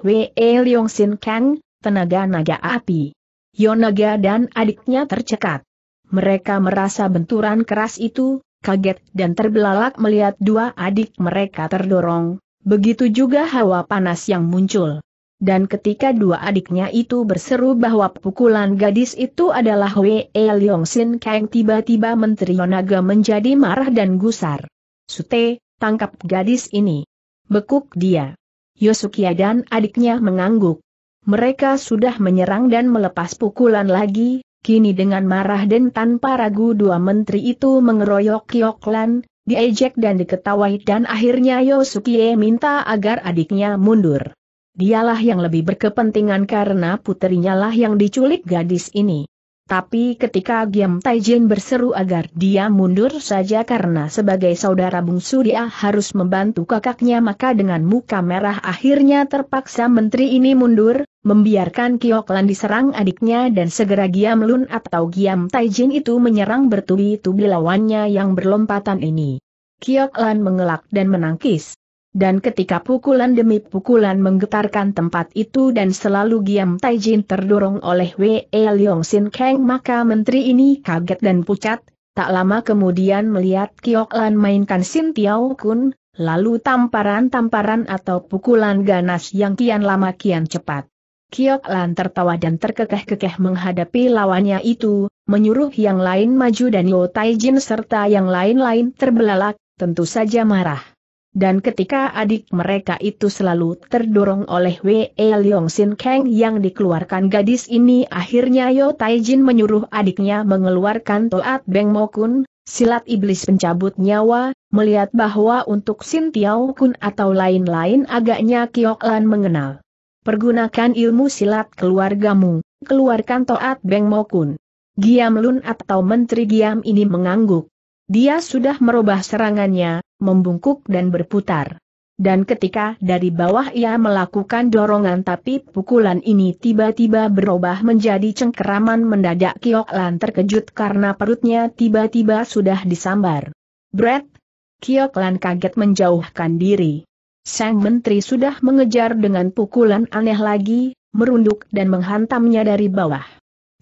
Wei Leong Sin Kang, tenaga naga api. Yonaga dan adiknya tercekat. Mereka merasa benturan keras itu, kaget dan terbelalak melihat dua adik mereka terdorong, begitu juga hawa panas yang muncul. Dan ketika dua adiknya itu berseru bahwa pukulan gadis itu adalah Wei Leong Sin Kang tiba-tiba Menteri Yonaga menjadi marah dan gusar. Sute, tangkap gadis ini. Bekuk dia. Yosukia dan adiknya mengangguk. Mereka sudah menyerang dan melepas pukulan lagi, Kini dengan marah dan tanpa ragu dua menteri itu mengeroyok Kiok Lan, diejek dan diketawai dan akhirnya Yosukie minta agar adiknya mundur. Dialah yang lebih berkepentingan karena puterinya lah yang diculik gadis ini. Tapi ketika Giam Taijin berseru agar dia mundur saja karena sebagai saudara bungsu dia harus membantu kakaknya maka dengan muka merah akhirnya terpaksa menteri ini mundur, membiarkan Kiok Lan diserang adiknya dan segera Giam Lun atau Giam Taijin itu menyerang bertubi-tubi lawannya yang berlompatan ini. Kiok Lan mengelak dan menangkis dan ketika pukulan demi pukulan menggetarkan tempat itu dan selalu Giam Taijin terdorong oleh Wei Leong Sin Kang maka menteri ini kaget dan pucat, tak lama kemudian melihat Kiok Lan mainkan Sin Tiao Kun, lalu tamparan-tamparan atau pukulan ganas yang kian lama kian cepat. Kiok Lan tertawa dan terkekeh-kekeh menghadapi lawannya itu, menyuruh yang lain maju dan Yo Taijin serta yang lain-lain terbelalak, tentu saja marah. Dan ketika adik mereka itu selalu terdorong oleh Wei Leong Sin Kang yang dikeluarkan gadis ini akhirnya Yo Taijin menyuruh adiknya mengeluarkan Toat Beng Mo Kun, silat iblis pencabut nyawa, melihat bahwa untuk Sin Tiao Kun atau lain-lain agaknya Kiok Lan mengenal. Pergunakan ilmu silat keluargamu, keluarkan Toat Beng Mo Kun. Giam Lun atau Menteri Giam ini mengangguk. Dia sudah merubah serangannya, membungkuk dan berputar. Dan ketika dari bawah ia melakukan dorongan tapi pukulan ini tiba-tiba berubah menjadi cengkeraman mendadak Kiok Lan terkejut karena perutnya tiba-tiba sudah disambar. Brett! Kiok Lan kaget menjauhkan diri. Sang menteri sudah mengejar dengan pukulan aneh lagi, merunduk dan menghantamnya dari bawah.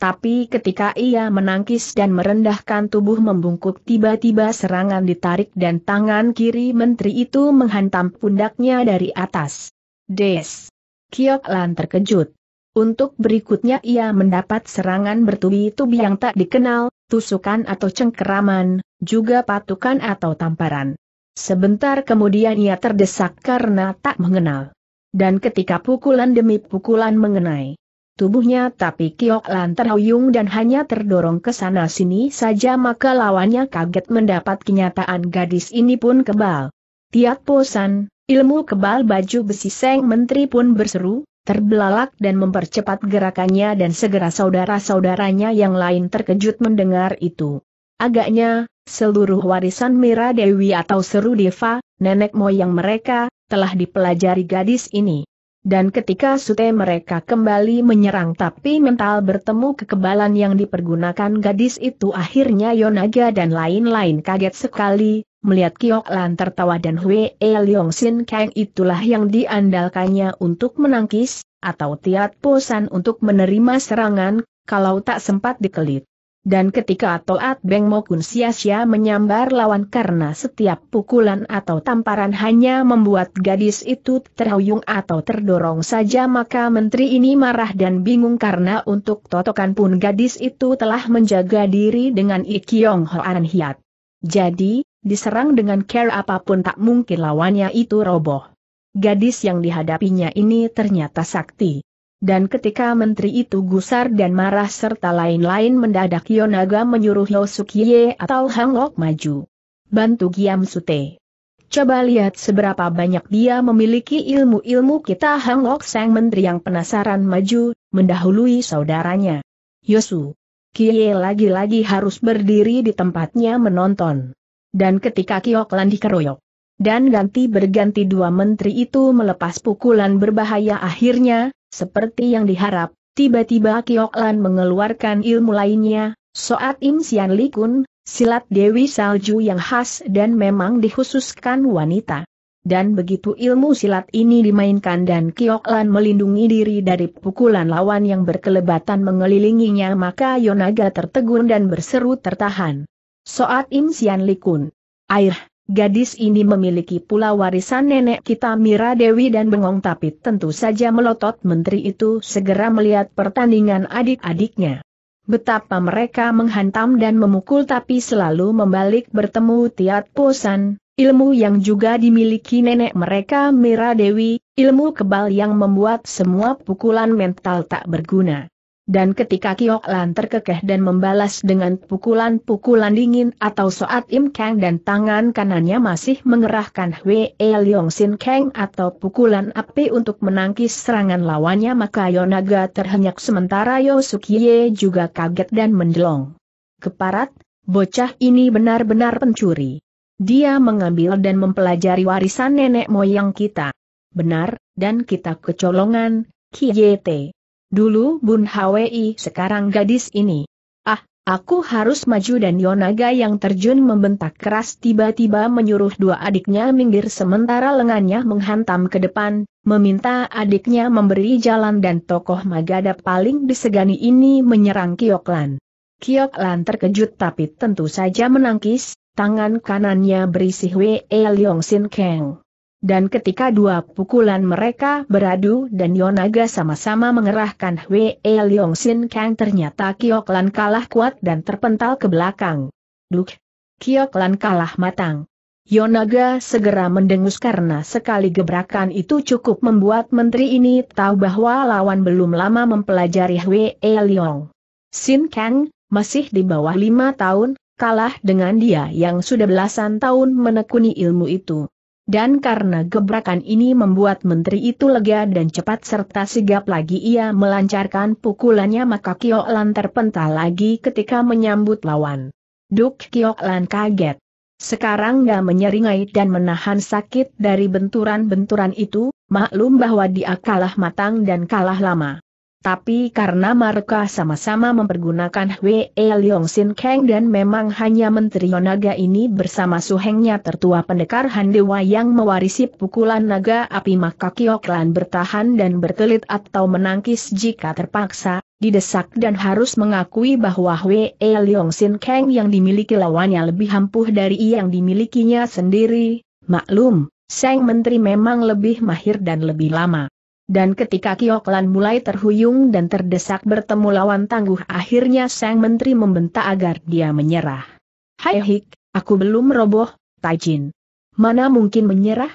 Tapi ketika ia menangkis dan merendahkan tubuh membungkuk tiba-tiba serangan ditarik dan tangan kiri menteri itu menghantam pundaknya dari atas. Des! Kiok Lan terkejut. Untuk berikutnya ia mendapat serangan bertubi-tubi yang tak dikenal, tusukan atau cengkeraman, juga patukan atau tamparan. Sebentar kemudian ia terdesak karena tak mengenal. Dan ketika pukulan demi pukulan mengenai tubuhnya tapi Kiok Lan terhuyung dan hanya terdorong ke sana sini saja maka lawannya kaget mendapat kenyataan gadis ini pun kebal. Tiat posan, ilmu kebal baju besi Seng Menteri pun berseru, terbelalak dan mempercepat gerakannya dan segera saudara-saudaranya yang lain terkejut mendengar itu. Agaknya, seluruh warisan Mira Dewi atau seru Deva, nenek moyang mereka, telah dipelajari gadis ini. Dan ketika sute mereka kembali menyerang tapi mental bertemu kekebalan yang dipergunakan gadis itu akhirnya Yonaga dan lain-lain kaget sekali, melihat Kiok Lan tertawa dan Hwe E Leong Sin Kang itulah yang diandalkannya untuk menangkis, atau Tiat Posan untuk menerima serangan, kalau tak sempat dikelit. Dan ketika Toat Beng Mokun sia-sia menyambar lawan karena setiap pukulan atau tamparan hanya membuat gadis itu terhuyung atau terdorong saja maka menteri ini marah dan bingung karena untuk totokan pun gadis itu telah menjaga diri dengan Ikyong Hoan Hiat. Jadi, diserang dengan care apa pun tak mungkin lawannya itu roboh. Gadis yang dihadapinya ini ternyata sakti. Dan ketika menteri itu gusar dan marah serta lain-lain mendadak Yonaga menyuruh Yosukie atau Hangok maju. Bantu Giam Sute. Coba lihat seberapa banyak dia memiliki ilmu-ilmu kita Hangok sang menteri yang penasaran maju, mendahului saudaranya. Yosu. Kie lagi-lagi harus berdiri di tempatnya menonton. Dan ketika Kioklan dikeroyok dan ganti berganti dua menteri itu melepas pukulan berbahaya akhirnya, seperti yang diharap, tiba-tiba Kiok Lan mengeluarkan ilmu lainnya, Soat Im Sian Likun, silat Dewi Salju yang khas dan memang dikhususkan wanita. Dan begitu ilmu silat ini dimainkan dan Kiok Lan melindungi diri dari pukulan lawan yang berkelebatan mengelilinginya maka Yonaga tertegun dan berseru tertahan. Soat Im Sian Likun. Air, Gadis ini memiliki pula warisan nenek kita Mira Dewi dan Bengong tapi tentu saja melotot menteri itu segera melihat pertandingan adik-adiknya. Betapa mereka menghantam dan memukul tapi selalu membalik bertemu Tiat Posan, ilmu yang juga dimiliki nenek mereka Mira Dewi, ilmu kebal yang membuat semua pukulan mental tak berguna. Dan ketika Kiok Lan terkekeh dan membalas dengan pukulan-pukulan dingin atau soat Im Kang dan tangan kanannya masih mengerahkan Hwe Leong Sin Kang atau pukulan api untuk menangkis serangan lawannya maka Yonaga terhenyak sementara Yosukie juga kaget dan mendelong. Keparat, bocah ini benar-benar pencuri. Dia mengambil dan mempelajari warisan nenek moyang kita. Benar, dan kita kecolongan, Kiete. Dulu Bun Hwi sekarang gadis ini. Ah, aku harus maju dan Yonaga yang terjun membentak keras tiba-tiba menyuruh dua adiknya minggir sementara lengannya menghantam ke depan, meminta adiknya memberi jalan dan tokoh Magada paling disegani ini menyerang Kioklan. Kioklan terkejut tapi tentu saja menangkis, tangan kanannya berisi Hwe Leong Sin Keng. Dan ketika dua pukulan mereka beradu dan Yonaga sama-sama mengerahkan Hwe Leong Sin Kang ternyata Kiok Lan kalah kuat dan terpental ke belakang. Duk! Kiok Lan kalah matang. Yonaga segera mendengus karena sekali gebrakan itu cukup membuat menteri ini tahu bahwa lawan belum lama mempelajari Hwe Leong. Sin Kang, masih di bawah lima tahun, kalah dengan dia yang sudah belasan tahun menekuni ilmu itu. Dan karena gebrakan ini membuat menteri itu lega dan cepat serta sigap lagi ia melancarkan pukulannya maka Kiok Lan terpental lagi ketika menyambut lawan. Duk Kiok Lan kaget. Sekarang gak menyeringai dan menahan sakit dari benturan-benturan itu, maklum bahwa dia kalah matang dan kalah lama. Tapi karena mereka sama-sama mempergunakan Hwe Leong Sin Kang dan memang hanya Menteri Naga ini bersama suhengnya tertua pendekar Handewa yang mewarisi pukulan naga api maka Kiok Lan bertahan dan berkelit atau menangkis jika terpaksa, didesak dan harus mengakui bahwa Hwe Leong Sin Kang yang dimiliki lawannya lebih ampuh dari yang dimilikinya sendiri, maklum, Sang Menteri memang lebih mahir dan lebih lama. Dan ketika Kioklan mulai terhuyung dan terdesak bertemu lawan tangguh akhirnya sang menteri membentak agar dia menyerah. Hai Hik, aku belum roboh, Taijin. Mana mungkin menyerah?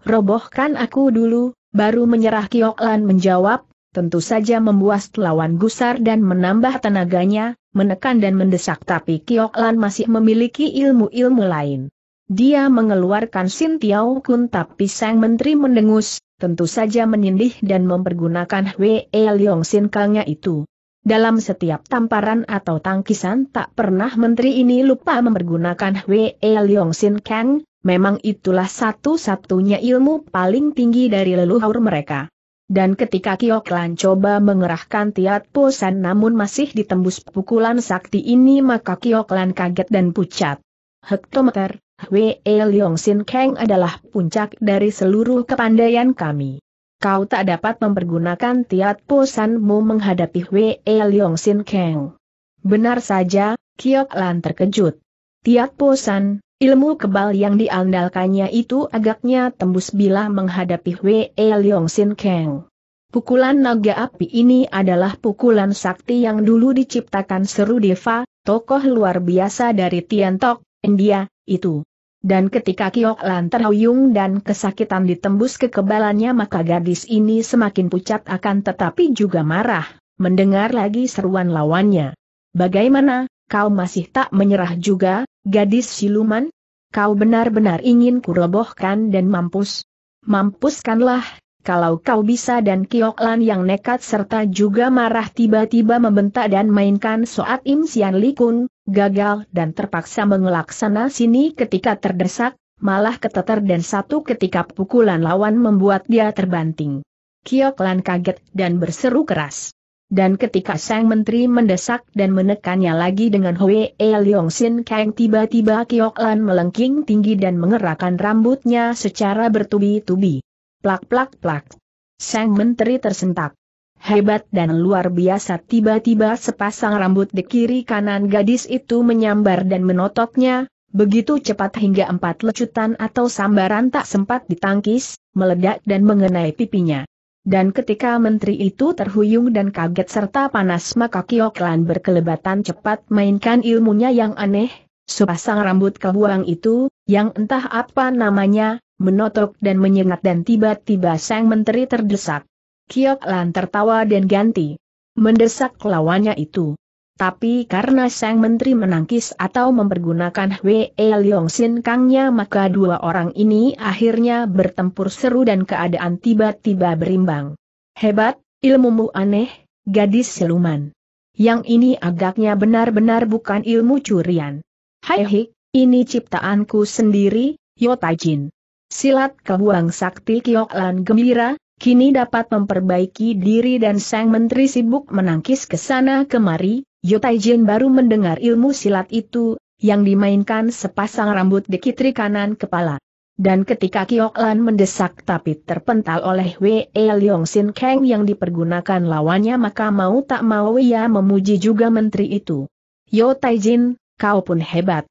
Robohkan aku dulu, baru menyerah Kioklan menjawab, tentu saja membuas lawan gusar dan menambah tenaganya, menekan dan mendesak tapi Kioklan masih memiliki ilmu-ilmu lain. Dia mengeluarkan Sin Tiao Kun tapi sang menteri mendengus, tentu saja menindih dan mempergunakan Hwe Leong Sin Kangnya itu. Dalam setiap tamparan atau tangkisan tak pernah menteri ini lupa mempergunakan Hwe Leong Sin Kang, memang itulah satu-satunya ilmu paling tinggi dari leluhur mereka. Dan ketika Lan coba mengerahkan Tiat Posan namun masih ditembus pukulan sakti ini maka Lan kaget dan pucat. Hektometer, Hwe Leong Sin Kang adalah puncak dari seluruh kepandaian kami. Kau tak dapat mempergunakan Tiat Posanmu menghadapi Hwe Leong Sin Kang. Benar saja, Kiok Lan terkejut. Tiat Posan, Ilmu kebal yang diandalkannya itu agaknya tembus bila menghadapi Hwe Leong Sin Kang. Pukulan naga api ini adalah pukulan sakti yang dulu diciptakan Seru Deva, tokoh luar biasa dari Tiantok, India, itu. Dan ketika Kiok Lan terhuyung dan kesakitan ditembus kekebalannya maka gadis ini semakin pucat akan tetapi juga marah, mendengar lagi seruan lawannya. Bagaimana, kau masih tak menyerah juga, gadis siluman? Kau benar-benar ingin kurobohkan dan mampus. Mampuskanlah, kalau kau bisa dan Kioklan yang nekat serta juga marah tiba-tiba membentak dan mainkan soat Im Sian Likun, gagal dan terpaksa mengelaksana sini ketika terdesak, malah keteter dan satu ketika pukulan lawan membuat dia terbanting. Kioklan kaget dan berseru keras. Dan ketika sang menteri mendesak dan menekannya lagi dengan Hwe E Leong Sin Kang tiba-tiba Kiok Lan melengking tinggi dan mengerahkan rambutnya secara bertubi-tubi. Plak-plak-plak. Sang menteri tersentak. Hebat dan luar biasa tiba-tiba sepasang rambut di kiri kanan gadis itu menyambar dan menotoknya, begitu cepat hingga empat lecutan atau sambaran tak sempat ditangkis, meledak dan mengenai pipinya. Dan ketika menteri itu terhuyung dan kaget serta panas maka Kioklan berkelebatan cepat mainkan ilmunya yang aneh, sepasang rambut kebuang itu, yang entah apa namanya, menotok dan menyengat dan tiba-tiba sang menteri terdesak. Kioklan tertawa dan ganti. Mendesak lawannya itu. Tapi karena sang menteri menangkis atau mempergunakan Hwe Leong Sin Kangnya maka dua orang ini akhirnya bertempur seru dan keadaan tiba-tiba berimbang. Hebat, ilmumu aneh, gadis siluman. Yang ini agaknya benar-benar bukan ilmu curian. Hai hik, ini ciptaanku sendiri, Yotajin. Silat kebuang sakti Kioklan gembira, kini dapat memperbaiki diri dan sang menteri sibuk menangkis ke sana kemari, Yotaijin baru mendengar ilmu silat itu, yang dimainkan sepasang rambut di kitri kanan kepala. Dan ketika Kiok Lan mendesak tapi terpental oleh Wei Leong Sin Kang yang dipergunakan lawannya maka mau tak mau ia memuji juga menteri itu. Yo Taijin, kau pun hebat.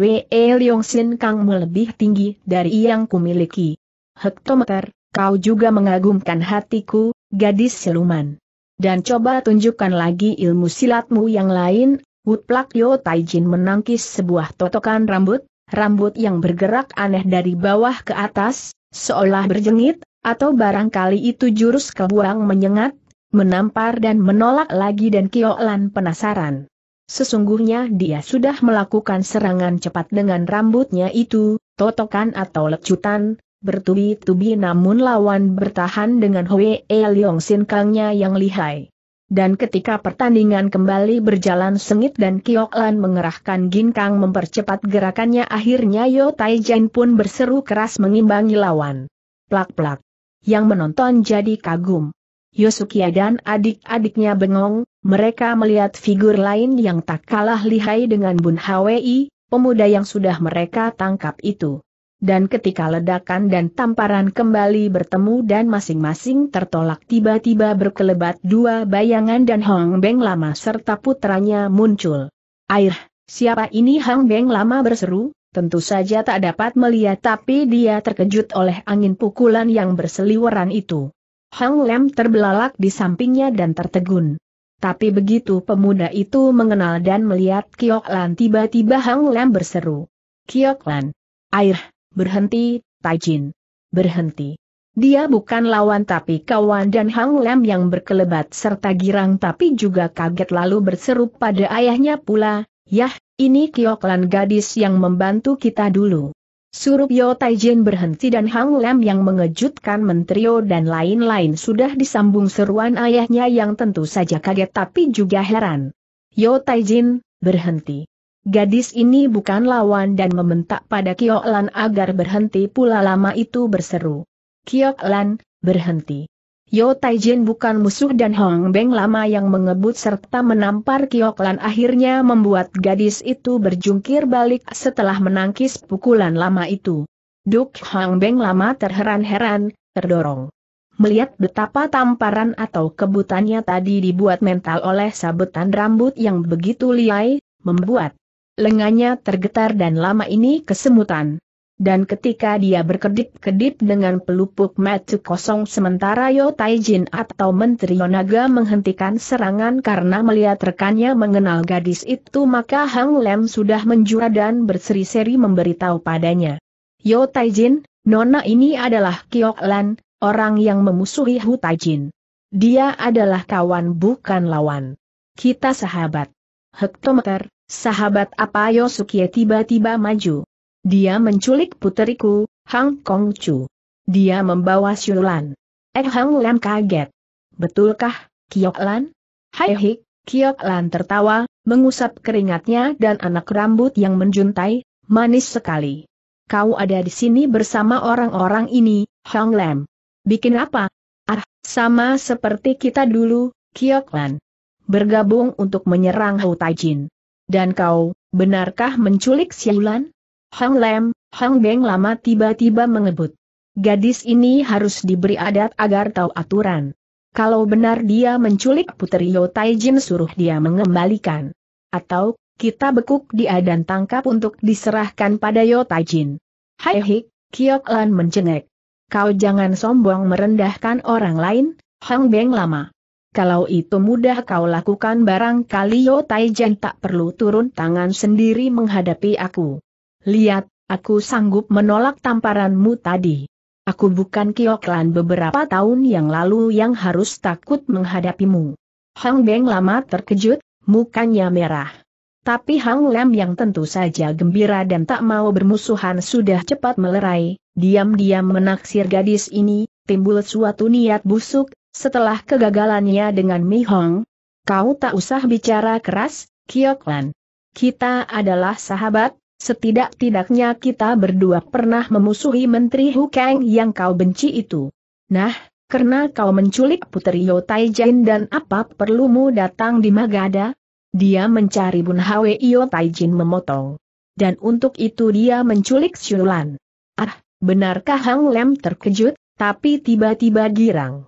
Wei Leong Sin Kang lebih tinggi dari yang kumiliki. Hektometer, kau juga mengagumkan hatiku, gadis siluman. Dan coba tunjukkan lagi ilmu silatmu yang lain, Woodplak Yo Taijin menangkis sebuah totokan rambut, rambut yang bergerak aneh dari bawah ke atas, seolah berjengit, atau barangkali itu jurus kebuang menyengat, menampar dan menolak lagi dan Kiolan penasaran. Sesungguhnya dia sudah melakukan serangan cepat dengan rambutnya itu, totokan atau lecutan, bertubi-tubi namun lawan bertahan dengan Hwe Leong Sin Kangnya yang lihai. Dan ketika pertandingan kembali berjalan sengit dan Kiok Lan mengerahkan ginkang mempercepat gerakannya akhirnya Yo Tai Jen pun berseru keras mengimbangi lawan. Plak-plak. Yang menonton jadi kagum. Yosukia dan adik-adiknya bengong, mereka melihat figur lain yang tak kalah lihai dengan Bun Hwi, pemuda yang sudah mereka tangkap itu. Dan ketika ledakan dan tamparan kembali bertemu dan masing-masing tertolak tiba-tiba berkelebat dua bayangan dan Hong Beng Lama serta putranya muncul. Air, siapa ini Hong Beng Lama berseru? Tentu saja tak dapat melihat tapi dia terkejut oleh angin pukulan yang berseliweran itu. Hang Lem terbelalak di sampingnya dan tertegun. Tapi begitu pemuda itu mengenal dan melihat Kiok Lan tiba-tiba Hang Lem berseru. Kiok Lan. Air, Berhenti, Taijin. Berhenti. Dia bukan lawan tapi kawan dan Hang Lem yang berkelebat serta girang tapi juga kaget lalu berseru pada ayahnya pula, Yah, ini Kioklan gadis yang membantu kita dulu. Suruh Yo Taijin berhenti dan Hang Lem yang mengejutkan Mentrio dan lain-lain sudah disambung seruan ayahnya yang tentu saja kaget tapi juga heran. Yo Taijin, berhenti. Gadis ini bukan lawan dan membentak pada Kiok Lan agar berhenti pula lama itu berseru. Kiok Lan, berhenti. Yo Taijin bukan musuh dan Hong Beng lama yang mengebut serta menampar Kiok Lan akhirnya membuat gadis itu berjungkir balik setelah menangkis pukulan lama itu. Duk Hong Beng lama terheran-heran, terdorong. Melihat betapa tamparan atau kebutannya tadi dibuat mental oleh sabetan rambut yang begitu liai, membuat lengannya tergetar dan lama ini kesemutan. Dan ketika dia berkedip-kedip dengan pelupuk mata kosong sementara Yo Taijin atau Menteri Yonaga menghentikan serangan karena melihat rekannya mengenal gadis itu maka Hang Lem sudah menjura dan berseri-seri memberitahu padanya. Yo Taijin, Nona ini adalah Kiok Lan, orang yang memusuhi Hu Taijin. Dia adalah kawan bukan lawan. Kita sahabat. Hektometer, Sahabat apa Yosuke tiba-tiba maju. Dia menculik puteriku, Hang Kong Chu. Dia membawa Syulan. Eh Hang Lam kaget. Betulkah, Kiok Lan? Hai Hik, Kiok Lan tertawa, mengusap keringatnya dan anak rambut yang menjuntai, manis sekali. Kau ada di sini bersama orang-orang ini, Hang Lam. Bikin apa? Ah, sama seperti kita dulu, Kiok Lan. Bergabung untuk menyerang Hu Taijin. Dan kau, benarkah menculik Siulan? Hang Lem, Hang Beng lama tiba-tiba mengebut. Gadis ini harus diberi adat agar tahu aturan. Kalau benar dia menculik Putri Yo Taijin suruh dia mengembalikan. Atau, kita bekuk dia dan tangkap untuk diserahkan pada Yo Taijin. Hai Hik, Kiok Lan mencengek. Kau jangan sombong merendahkan orang lain, Hang Beng lama. Kalau itu mudah kau lakukan barangkali Yo Taijan tak perlu turun tangan sendiri menghadapi aku. Lihat, aku sanggup menolak tamparanmu tadi. Aku bukan Kioklan beberapa tahun yang lalu yang harus takut menghadapimu. Hang Beng lama terkejut, mukanya merah. Tapi Hang Lam yang tentu saja gembira dan tak mau bermusuhan sudah cepat melerai, diam-diam menaksir gadis ini, timbul suatu niat busuk, setelah kegagalannya dengan Mi Hong, kau tak usah bicara keras, Kiok Lan. Kita adalah sahabat, setidak-tidaknya kita berdua pernah memusuhi Menteri Hu Kang yang kau benci itu. Nah, karena kau menculik Putri Yo Taijin dan apa perlumu datang di Magada? Dia mencari Bun Hwe Yo Taijin memotong. Dan untuk itu dia menculik Xulan. Ah, benarkah Hang Lem terkejut, tapi tiba-tiba girang.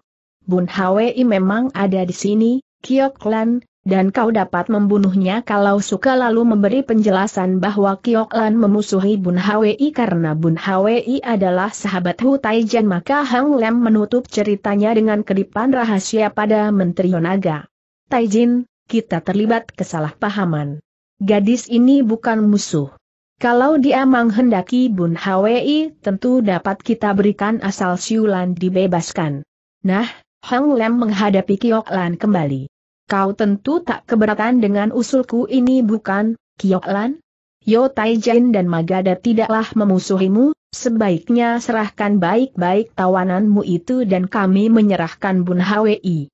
Bun Hwi memang ada di sini, Kiok Lan, dan kau dapat membunuhnya kalau suka lalu memberi penjelasan bahwa Kiok Lan memusuhi Bun Hwi karena Bun Hwi adalah sahabat Hu Taijan maka Hang Lem menutup ceritanya dengan kedipan rahasia pada Menteri Yonaga. Taijin, kita terlibat kesalahpahaman. Gadis ini bukan musuh. Kalau dia menghendaki Bun Hwi tentu dapat kita berikan asal siulan dibebaskan. Nah, Hang Lem menghadapi Kiok Lan kembali. Kau tentu tak keberatan dengan usulku ini bukan, Kiok Lan? Yo Taijan dan Magada tidaklah memusuhimu, sebaiknya serahkan baik-baik tawananmu itu dan kami menyerahkan Bun Hwi.